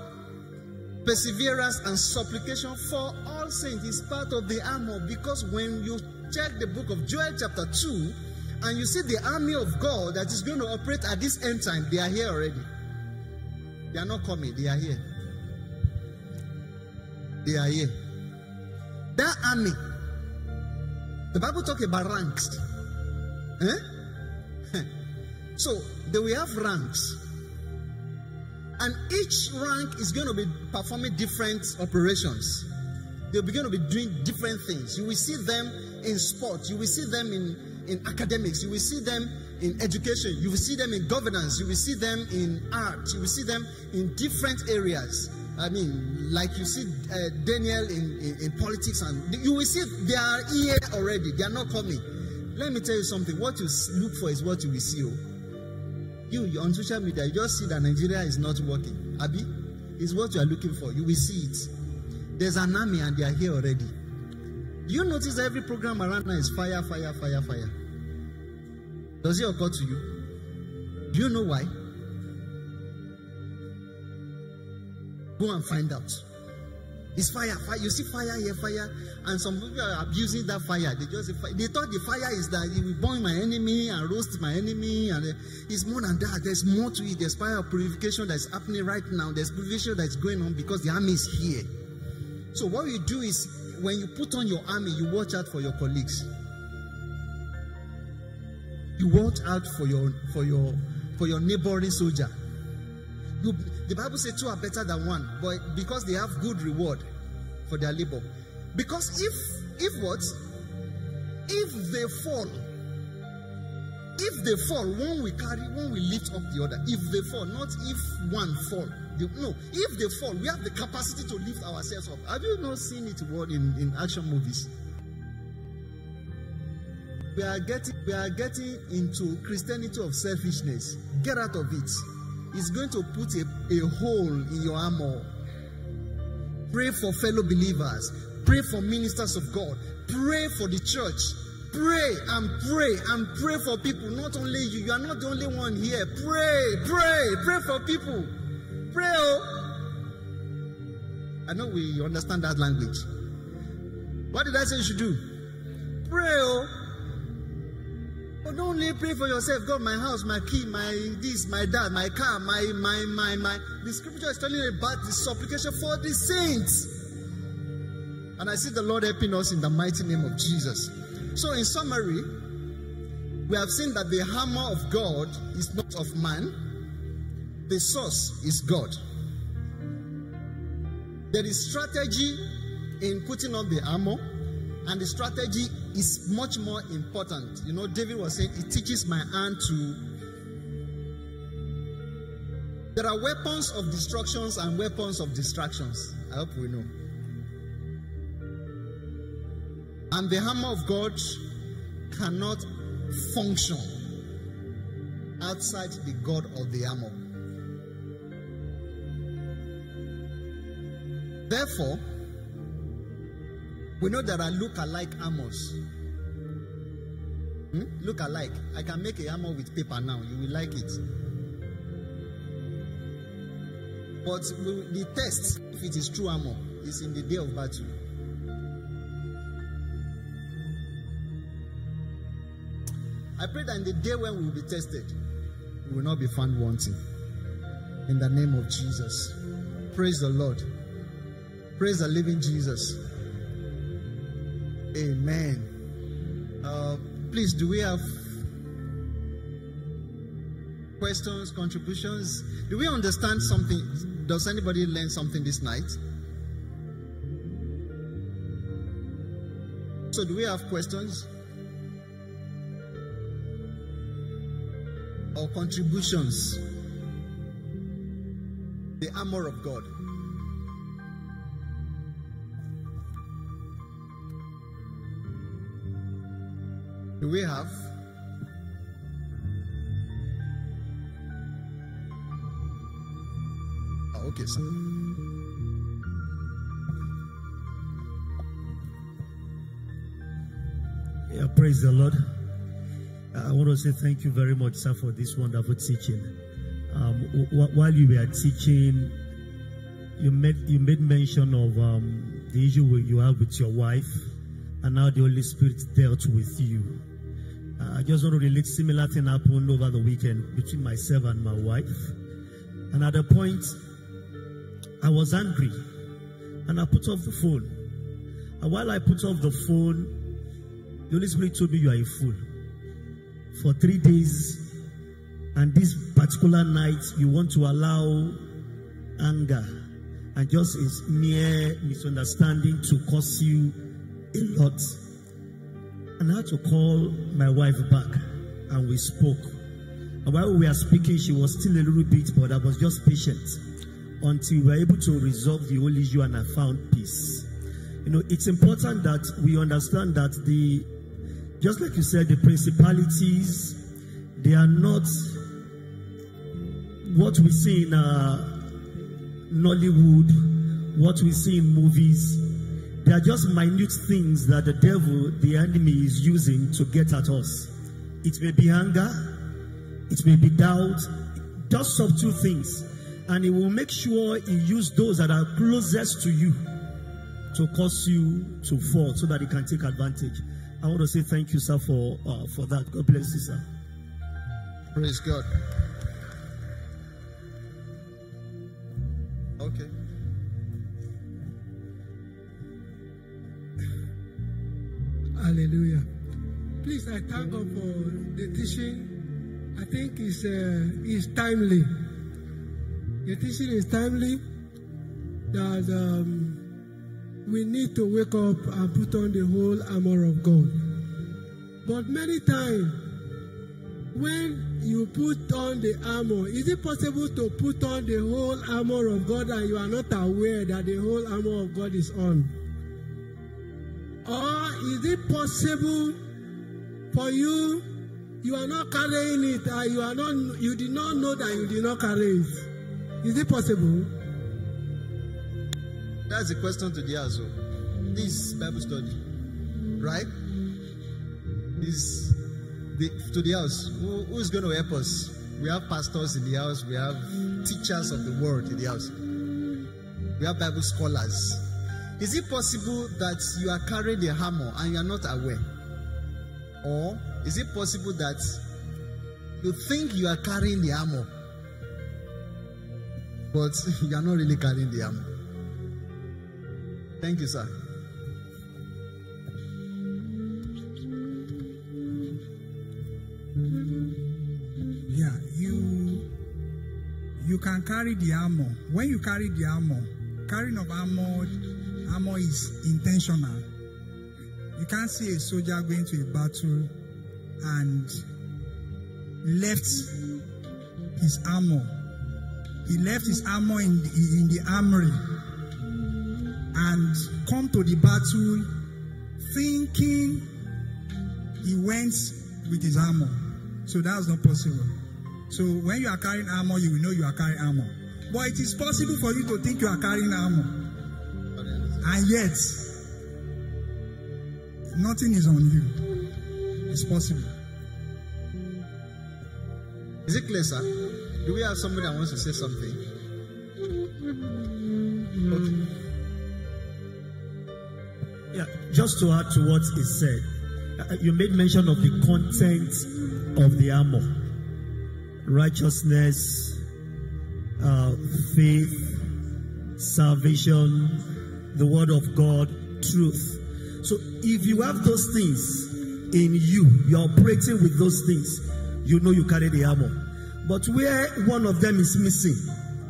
perseverance and supplication for all saints is part of the armor because when you check the book of Joel, chapter 2, and you see the army of God that is going to operate at this end time, they are here already. They are not coming, they are here. They are here. That army, the Bible talk about ranks. Eh? so they will have ranks. And each rank is going to be performing different operations. They're going to be doing different things. You will see them in sports. You will see them in, in academics. You will see them in education. You will see them in governance. You will see them in art. You will see them in different areas. I mean, like you see uh, Daniel in, in, in, politics, and you will see they are here already. They are not coming. Let me tell you something. What you look for is what you will see. Oh. You on social media, you just see that Nigeria is not working. Abi, is what you are looking for. You will see it. There's an army and they are here already. Do you notice every program around now is fire, fire, fire, fire? Does it occur to you? Do you know why? Go and find out. It's fire, fire. You see fire here, fire, and some people are abusing that fire. They just they thought the fire is that it will burn my enemy and roast my enemy, and uh, it's more than that. There's more to it. There's fire purification that's happening right now. There's purification that's going on because the army is here. So what we do is when you put on your army, you watch out for your colleagues. You watch out for your for your for your neighboring soldier. You, the Bible says two are better than one, but because they have good reward for their labor. Because if if what? If they fall, if they fall, one will carry, one will lift up the other. If they fall, not if one fall. No, if they fall, we have the capacity to lift ourselves up. Have you not seen it word in, in action movies? We are getting we are getting into Christianity of selfishness. Get out of it. it is going to put a, a hole in your armor. Pray for fellow believers. Pray for ministers of God. Pray for the church. Pray and pray and pray for people. Not only you. You are not the only one here. Pray, pray, pray for people. Pray. Oh. I know we understand that language. What did I say you should do? Pray, oh. But don't only pray for yourself. God, my house, my key, my this, my dad, my car, my my my my. The scripture is telling about the supplication for the saints. And I see the Lord helping us in the mighty name of Jesus. So, in summary, we have seen that the hammer of God is not of man, the source is God. There is strategy in putting on the armor, and the strategy is much more important. You know, David was saying, It teaches my hand to. There are weapons of destructions and weapons of distractions. I hope we know. And the hammer of God cannot function outside the God of the hammer. Therefore, we know there are look-alike hammers. Hmm? Look-alike. I can make a hammer with paper now. You will like it. But the test, if it is true hammer, is in the day of battle. I pray that in the day when we will be tested, we will not be found wanting. In the name of Jesus. Praise the Lord. Praise the living Jesus. Amen. Uh, please, do we have questions, contributions? Do we understand something? Does anybody learn something this night? So, do we have questions? Or contributions? The armor of God. Do we have? Oh, okay, sir. Yeah, praise the Lord. I want to say thank you very much, sir, for this wonderful teaching. Um, while you were teaching, you made you made mention of um, the issue you have with your wife, and now the Holy Spirit dealt with you. Uh, I just want to relate similar thing happened over the weekend between myself and my wife. And at a point, I was angry, and I put off the phone. And while I put off the phone, the Holy Spirit told me you are a fool. For three days, and this particular night, you want to allow anger and just is mere misunderstanding to cost you a lot. And I had to call my wife back, and we spoke. And while we were speaking, she was still a little bit, but I was just patient until we were able to resolve the whole issue, and I found peace. You know, it's important that we understand that the just like you said, the principalities, they are not what we see in uh, Nollywood, what we see in movies. They are just minute things that the devil, the enemy, is using to get at us. It may be anger, it may be doubt, just subtle things. And he will make sure he use those that are closest to you to cause you to fall so that he can take advantage. I want to say thank you, sir, for uh, for that. God bless you, sir. Praise God. Okay. Hallelujah. Please, I thank God for the teaching. I think it's, uh, it's timely. The teaching is timely that um, we need to wake up and put on the whole armor of God. But many times, when you put on the armor, is it possible to put on the whole armor of God and you are not aware that the whole armor of God is on? Or is it possible for you, you are not carrying it and you are not, you did not know that you did not carry it? Is it possible? That's the question to the house. Oh. This Bible study, right? Is the, to the house. Who, who is going to help us? We have pastors in the house. We have teachers of the word in the house. We have Bible scholars. Is it possible that you are carrying the hammer and you are not aware? Or is it possible that you think you are carrying the armor, but you are not really carrying the armor? Thank you, sir. Yeah, you you can carry the armor. When you carry the armor, carrying of armor armor is intentional. You can't see a soldier going to a battle and left his armor. He left his armor in the, in the armory and come to the battle thinking he went with his armor. So that's not possible. So when you are carrying armor, you will know you are carrying armor. But it is possible for you to think you are carrying armor. And yet, nothing is on you. It's possible. Is it clear, sir? Do we have somebody that wants to say something? Mm-hmm. Okay. Just to add to what is said, uh, you made mention of the content of the armor righteousness, uh, faith, salvation, the word of God, truth. So if you have those things in you, you're operating with those things, you know you carry the armor. But where one of them is missing,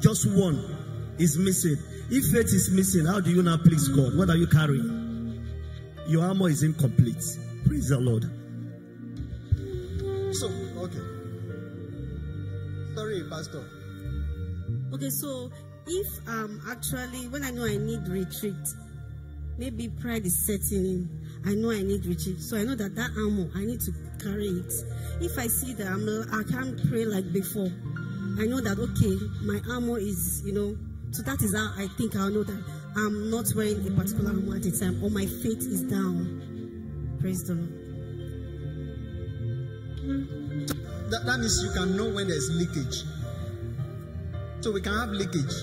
just one is missing. If faith is missing, how do you now please God? What are you carrying? Your armor is incomplete. Praise the Lord. So, okay. Sorry, Pastor. Okay, so if um actually when I know I need retreat, maybe pride is setting in. I know I need retreat, so I know that that armor I need to carry it. If I see that I'm, I can't pray like before, I know that okay, my armor is you know. So that is how I think I'll know that I'm not wearing a particular armor at a time, or my faith is down. Praise the Lord. That, that means you can know when there's leakage. So we can have leakage.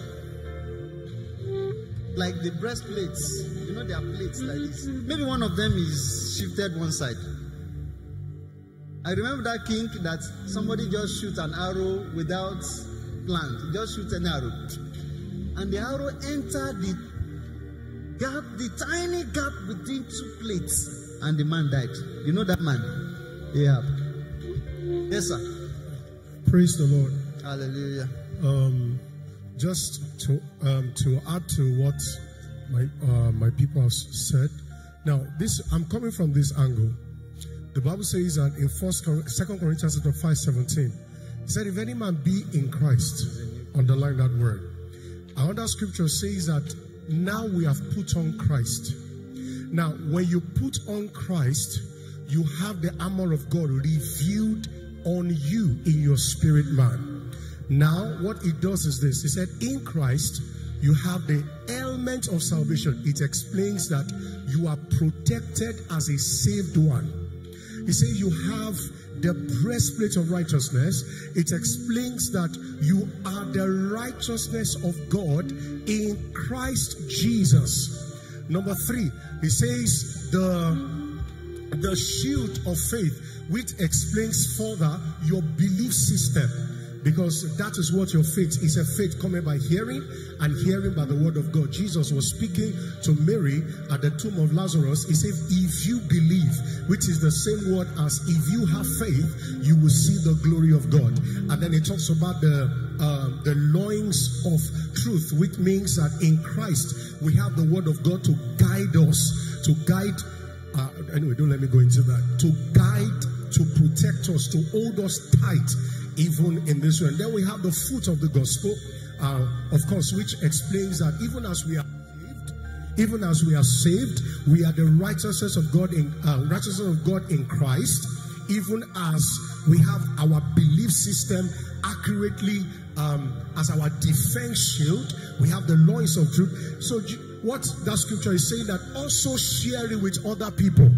Like the breastplates, you know, there are plates like this. Maybe one of them is shifted one side. I remember that king that somebody just shoot an arrow without plan. He just shoot an arrow. And the arrow entered the gap, the tiny gap between two plates. And the man died. You know that man? Yeah. Yes, sir. Praise the Lord. Hallelujah. Um, just to um, to add to what my uh, my people have said. Now, this I'm coming from this angle. The Bible says that in First Second Corinthians chapter five seventeen, it said, "If any man be in Christ," underline that word. Another scripture says that now we have put on Christ. Now, when you put on Christ, you have the armor of God revealed on you in your spirit man. Now, what it does is this He said, In Christ, you have the element of salvation. It explains that you are protected as a saved one. He said, You have the breastplate of righteousness. It explains that you are the righteousness of God in Christ Jesus. Number three, he says, The the shield of faith, which explains further your belief system. Because that is what your faith is a faith coming by hearing and hearing by the word of God. Jesus was speaking to Mary at the tomb of Lazarus. He said, If you believe, which is the same word as if you have faith, you will see the glory of God. And then he talks about the uh, the loins of truth, which means that in Christ we have the word of God to guide us, to guide uh, anyway, don't let me go into that. To guide, to protect us, to hold us tight, even in this. And then we have the fruit of the gospel, uh, of course, which explains that even as we are saved, even as we are saved, we are the righteousness of God in uh, righteousness of God in Christ. Even as we have our belief system accurately um, as our defense shield, we have the loins of truth. So what that scripture is saying that also share it with other people.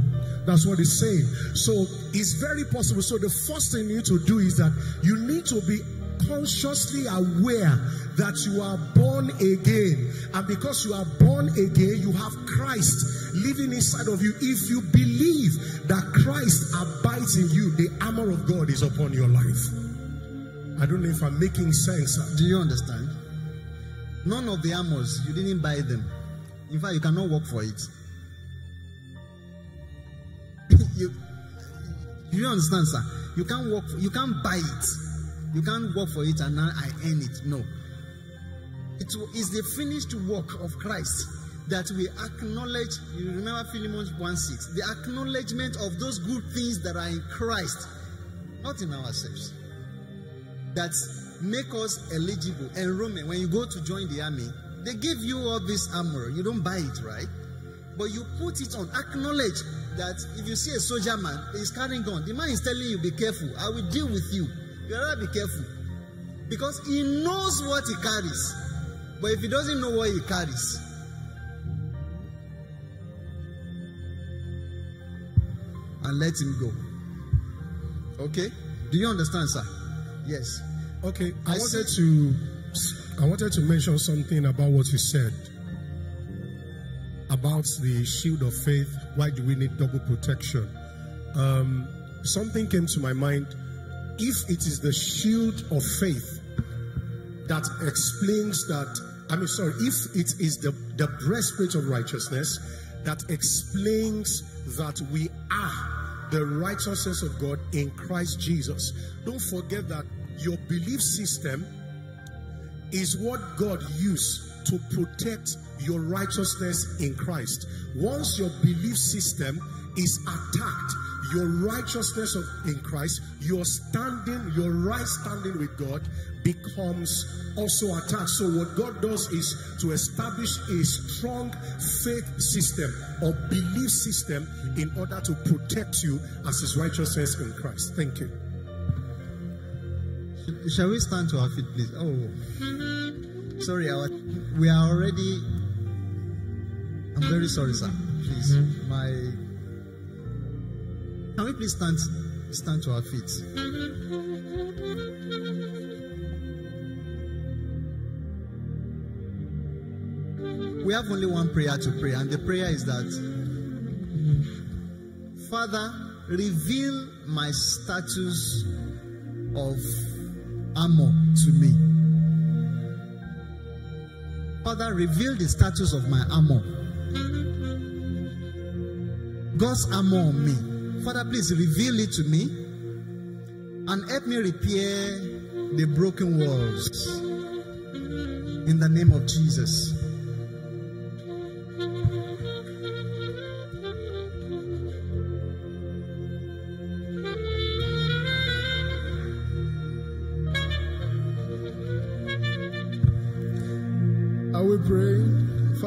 That's what it's saying. So it's very possible. So the first thing you need to do is that you need to be consciously aware that you are born again. And because you are born again, you have Christ living inside of you. If you believe that Christ abides in you, the armor of God is upon your life. I don't know if I'm making sense. Do you understand? None of the armors, you didn't buy them. In fact, you cannot work for it. You, you understand, sir? You can't work. For, you can't buy it. You can't work for it and now I earn it. No. It is the finished work of Christ that we acknowledge. You remember Philemon 1 6. The acknowledgement of those good things that are in Christ, not in ourselves. That make us eligible. Enrollment. When you go to join the army, they give you all this armor. You don't buy it, right? But you put it on. Acknowledge that if you see a soldier man, he's carrying gun. The man is telling you, be careful. I will deal with you. You gotta be careful. Because he knows what he carries. But if he doesn't know what he carries, and let him go. Okay? Do you understand, sir? Yes. Okay, I, I wanted said, to I wanted to mention something about what you said about the shield of faith. Why do we need double protection? Um, something came to my mind. If it is the shield of faith that explains that, I mean, sorry, if it is the, the breastplate of righteousness that explains that we are the righteousness of God in Christ Jesus, don't forget that your belief system is what God used to protect your righteousness in Christ. Once your belief system is attacked, your righteousness of, in Christ, your standing, your right standing with God becomes also attacked. So, what God does is to establish a strong faith system or belief system in order to protect you as His righteousness in Christ. Thank you. Shall we stand to our feet, please? Oh, sorry, we are already. I'm very sorry, sir. Please, hmm? my. Can we please stand stand to our feet? We have only one prayer to pray, and the prayer is that Father, reveal my status of armor to me. Father, reveal the status of my armor. God's armor on me. Father, please reveal it to me and help me repair the broken walls. In the name of Jesus.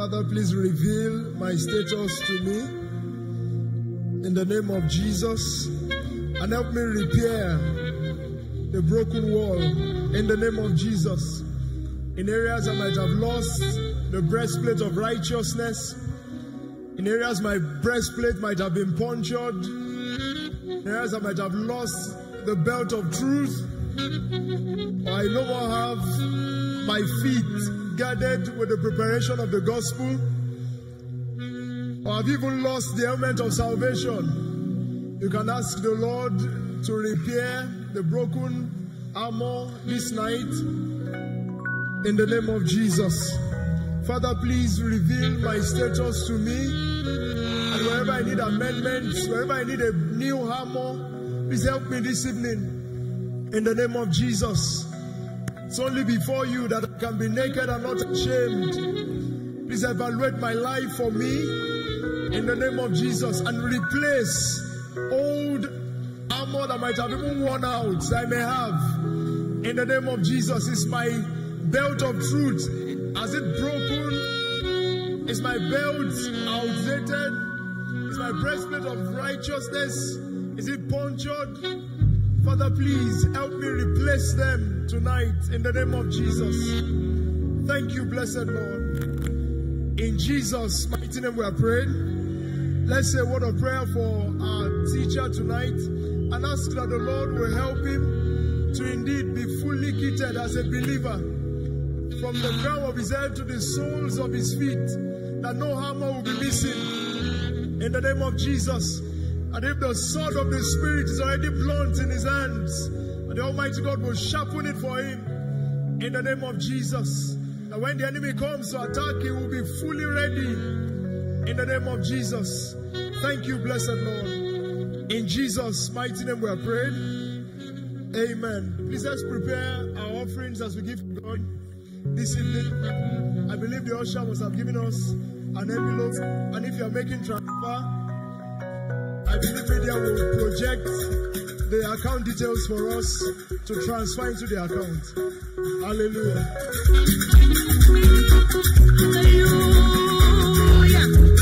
Father, please reveal my status to me. In the name of Jesus. And help me repair the broken wall. In the name of Jesus. In areas I might have lost the breastplate of righteousness, in areas my breastplate might have been punctured, in areas I might have lost the belt of truth, I no more have my feet guarded with the preparation of the gospel, or have even lost the element of salvation, you can ask the Lord to repair the broken armor this night in the name of Jesus. Father, please reveal my status to me. And wherever I need amendments, wherever I need a new armor, please help me this evening in the name of Jesus. It's only before you that I can be naked and not ashamed. Please evaluate my life for me in the name of Jesus and replace old armor that might have even worn out I may have. In the name of Jesus, is my belt of truth. Has it broken? Is my belt outdated? Is my breastplate of righteousness? Is it punctured? Father, please help me replace them tonight in the name of Jesus. Thank you, blessed Lord. In Jesus' mighty name we are praying. Let's say a word of prayer for our teacher tonight and ask that the Lord will help him to indeed be fully kitted as a believer from the crown of his head to the soles of his feet, that no armor will be missing. In the name of Jesus, And if the sword of the Spirit is already blunt in his hands, and the Almighty God will sharpen it for him in the name of Jesus. And when the enemy comes to attack, he will be fully ready in the name of Jesus. Thank you, blessed Lord. In Jesus' mighty name we are praying. Amen. Please let's prepare our offerings as we give to God this evening. I believe the usher must have given us an envelope. And if you are making transfer, I believe media will project the account details for us to transfer into the account. Hallelujah. appreciation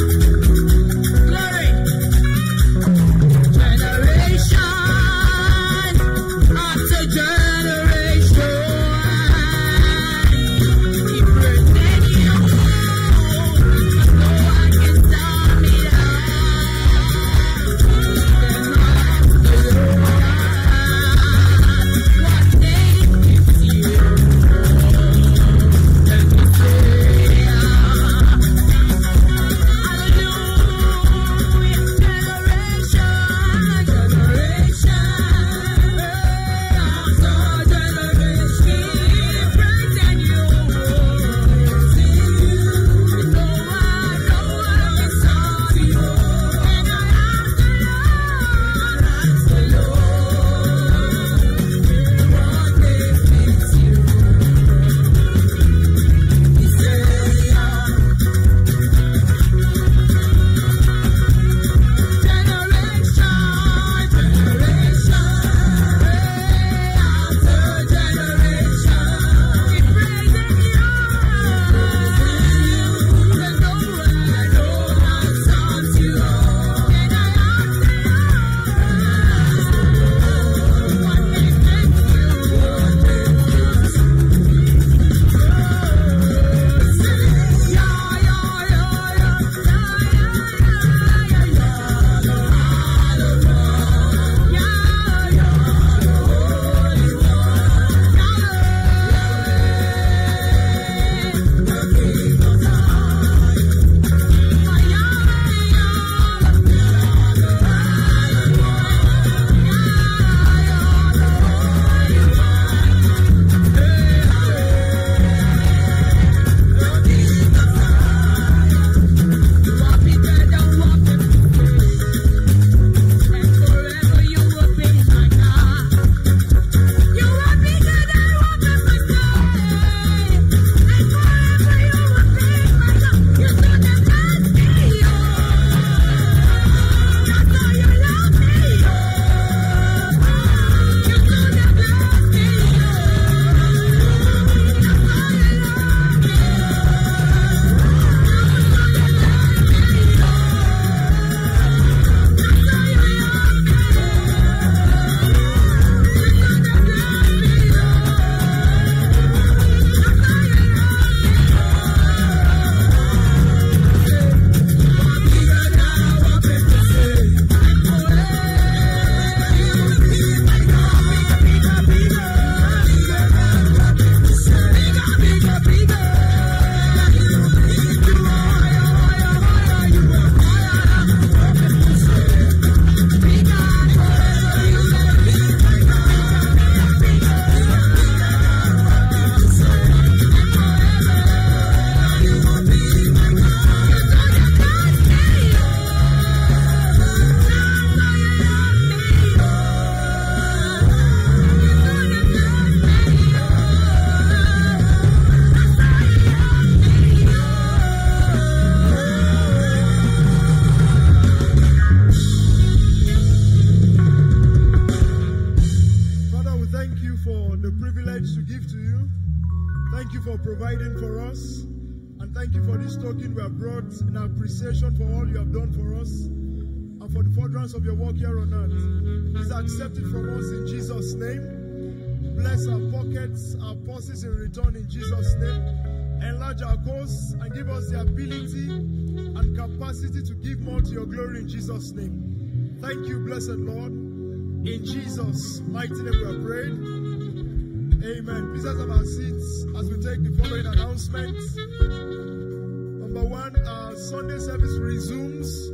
Amen. Please have our seats as we take the following announcements. Number one, our Sunday service resumes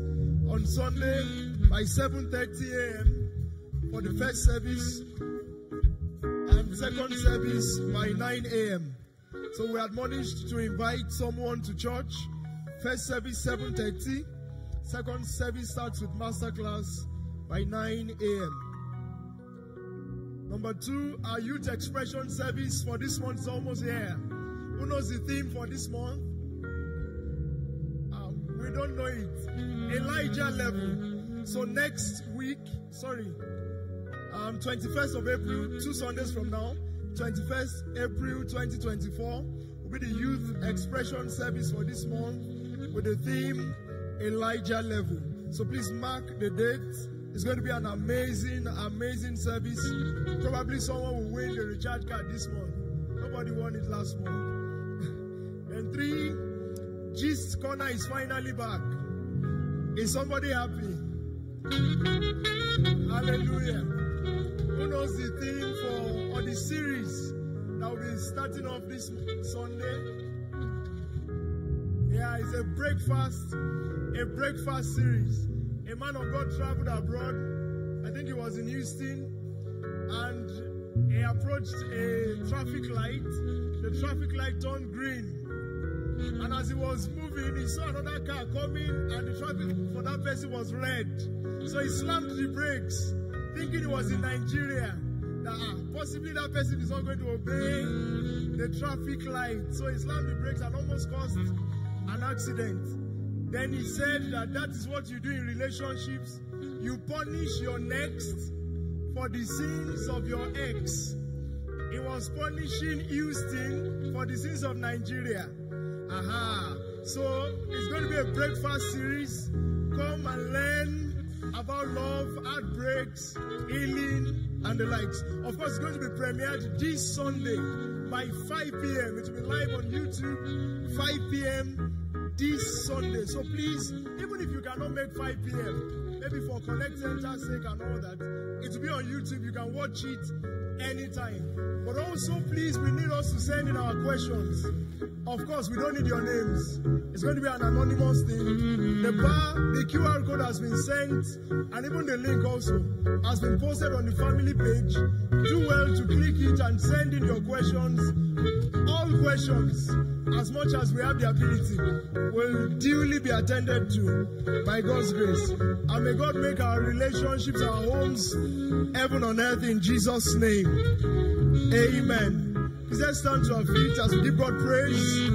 on Sunday by 7:30 a.m. for the first service and second service by 9 a.m. So we admonished to invite someone to church. First service 7:30. Second service starts with master class by 9 a.m. Number two, our youth expression service for this month is almost here. Who knows the theme for this month? Um, we don't know it. Elijah level. So next week, sorry, um, 21st of April, two Sundays from now, 21st April 2024, will be the youth expression service for this month with the theme Elijah level. So please mark the date. It's going to be an amazing, amazing service. Probably someone will win the recharge card this month. Nobody won it last month. and three, Gist Corner is finally back. Is somebody happy? Hallelujah. Who knows the theme for or the series that will be starting off this Sunday? Yeah, it's a breakfast, a breakfast series. A man of God traveled abroad. I think he was in Houston, and he approached a traffic light. The traffic light turned green. And as he was moving, he saw another car coming, and the traffic for that person was red. So he slammed the brakes, thinking he was in Nigeria. That ah, possibly that person is not going to obey the traffic light. So he slammed the brakes and almost caused an accident. Then he said that that is what you do in relationships. You punish your next for the sins of your ex. He was punishing Houston for the sins of Nigeria. Aha. So it's going to be a breakfast series. Come and learn about love, heartbreaks, healing, and the likes. Of course, it's going to be premiered this Sunday by 5 p.m. It will be live on YouTube, 5 p.m. this Sunday. So please, even if you cannot make 5 p.m., maybe for Connect Center's sake and all that, it will be on YouTube. You can watch it anytime. But also, please, we need us to send in our questions. Of course, we don't need your names. It's going to be an anonymous thing. The bar, the QR code has been sent, and even the link also has been posted on the family page. Do well to click it and send in your questions. All questions, as much as we have the ability, will duly be attended to by God's grace. And may God make our relationships, our homes, heaven on earth in Jesus' name. Amen. Let's stand to our feet as we give God praise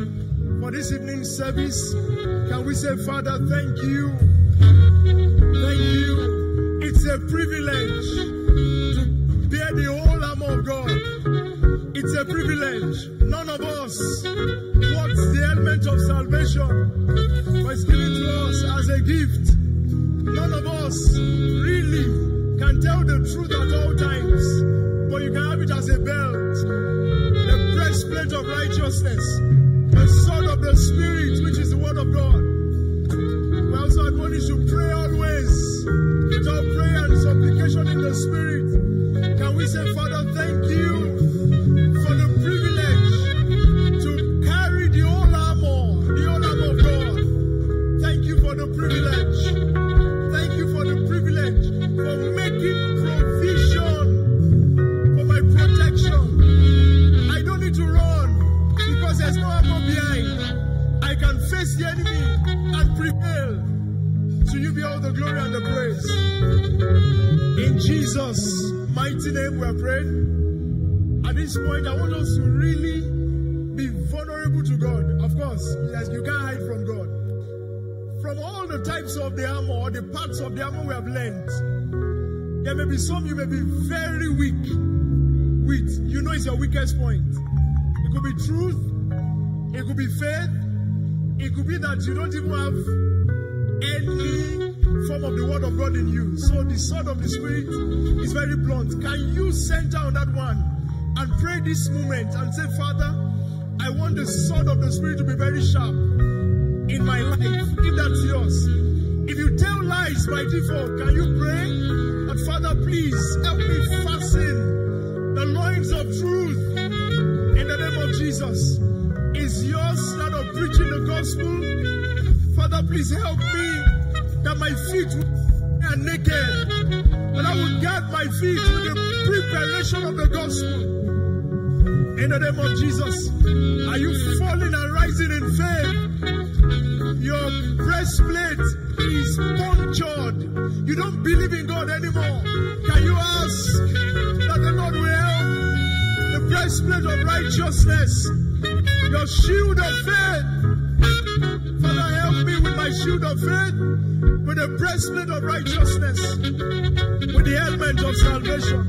for this evening's service. Can we say, Father, thank you? Thank you. It's a privilege to bear the whole armor of God. It's a privilege. None of us wants the element of salvation, but it's given to us as a gift. None of us really can tell the truth at all times, but you can have it as a belt the breastplate of righteousness, the sword of the Spirit, which is the word of God. We also admonish you pray always with all prayer and supplication in the Spirit. Can we say, Father, thank you glory and the praise. In Jesus' mighty name, we are praying. At this point, I want us to really be vulnerable to God. Of course, yes, you can't hide from God. From all the types of the armor or the parts of the armor we have learned, there may be some you may be very weak with. You know it's your weakest point. It could be truth, it could be faith, it could be that you don't even have any form of the word of God in you. So the sword of the spirit is very blunt. Can you center on that one and pray this moment and say, Father, I want the sword of the spirit to be very sharp in my life. If that's yours. If you tell lies by default, can you pray? And Father, please help me fasten the loins of truth in the name of Jesus. Is yours that of preaching the gospel? Father, please help me that my feet are naked. And I will guard my feet with the preparation of the gospel. In the name of Jesus. Are you falling and rising in faith? Your breastplate is punctured. You don't believe in God anymore. Can you ask that the Lord will help? The breastplate of righteousness, your shield of faith. Father, help me with my shield of faith, with the breastplate of righteousness, with the helmet of salvation.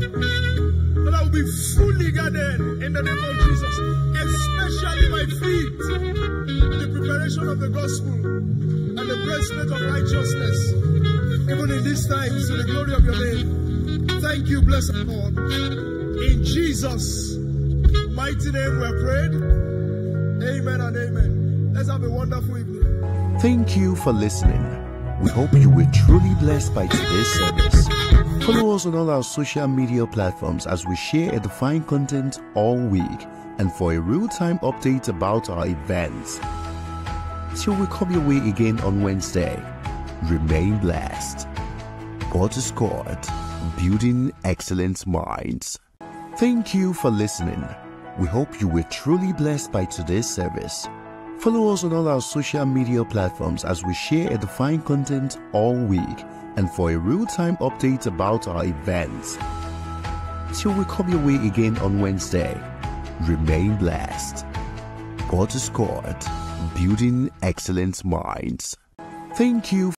That I will be fully guarded in the name of Jesus, especially my feet, the preparation of the gospel and the breastplate of righteousness. Even in these times, to the glory of your name. Thank you, blessed Lord. In Jesus' mighty name we are prayed. Amen and amen. Let's have a wonderful evening. Thank you for listening. We hope you were truly blessed by today's service. Follow us on all our social media platforms as we share edifying content all week and for a real time update about our events. Till we come your way again on Wednesday, remain blessed. God is God, building excellent minds. Thank you for listening. We hope you were truly blessed by today's service. Follow us on all our social media platforms as we share edifying content all week and for a real time update about our events. Till we come your way again on Wednesday, remain blessed. God is God, building excellent minds. Thank you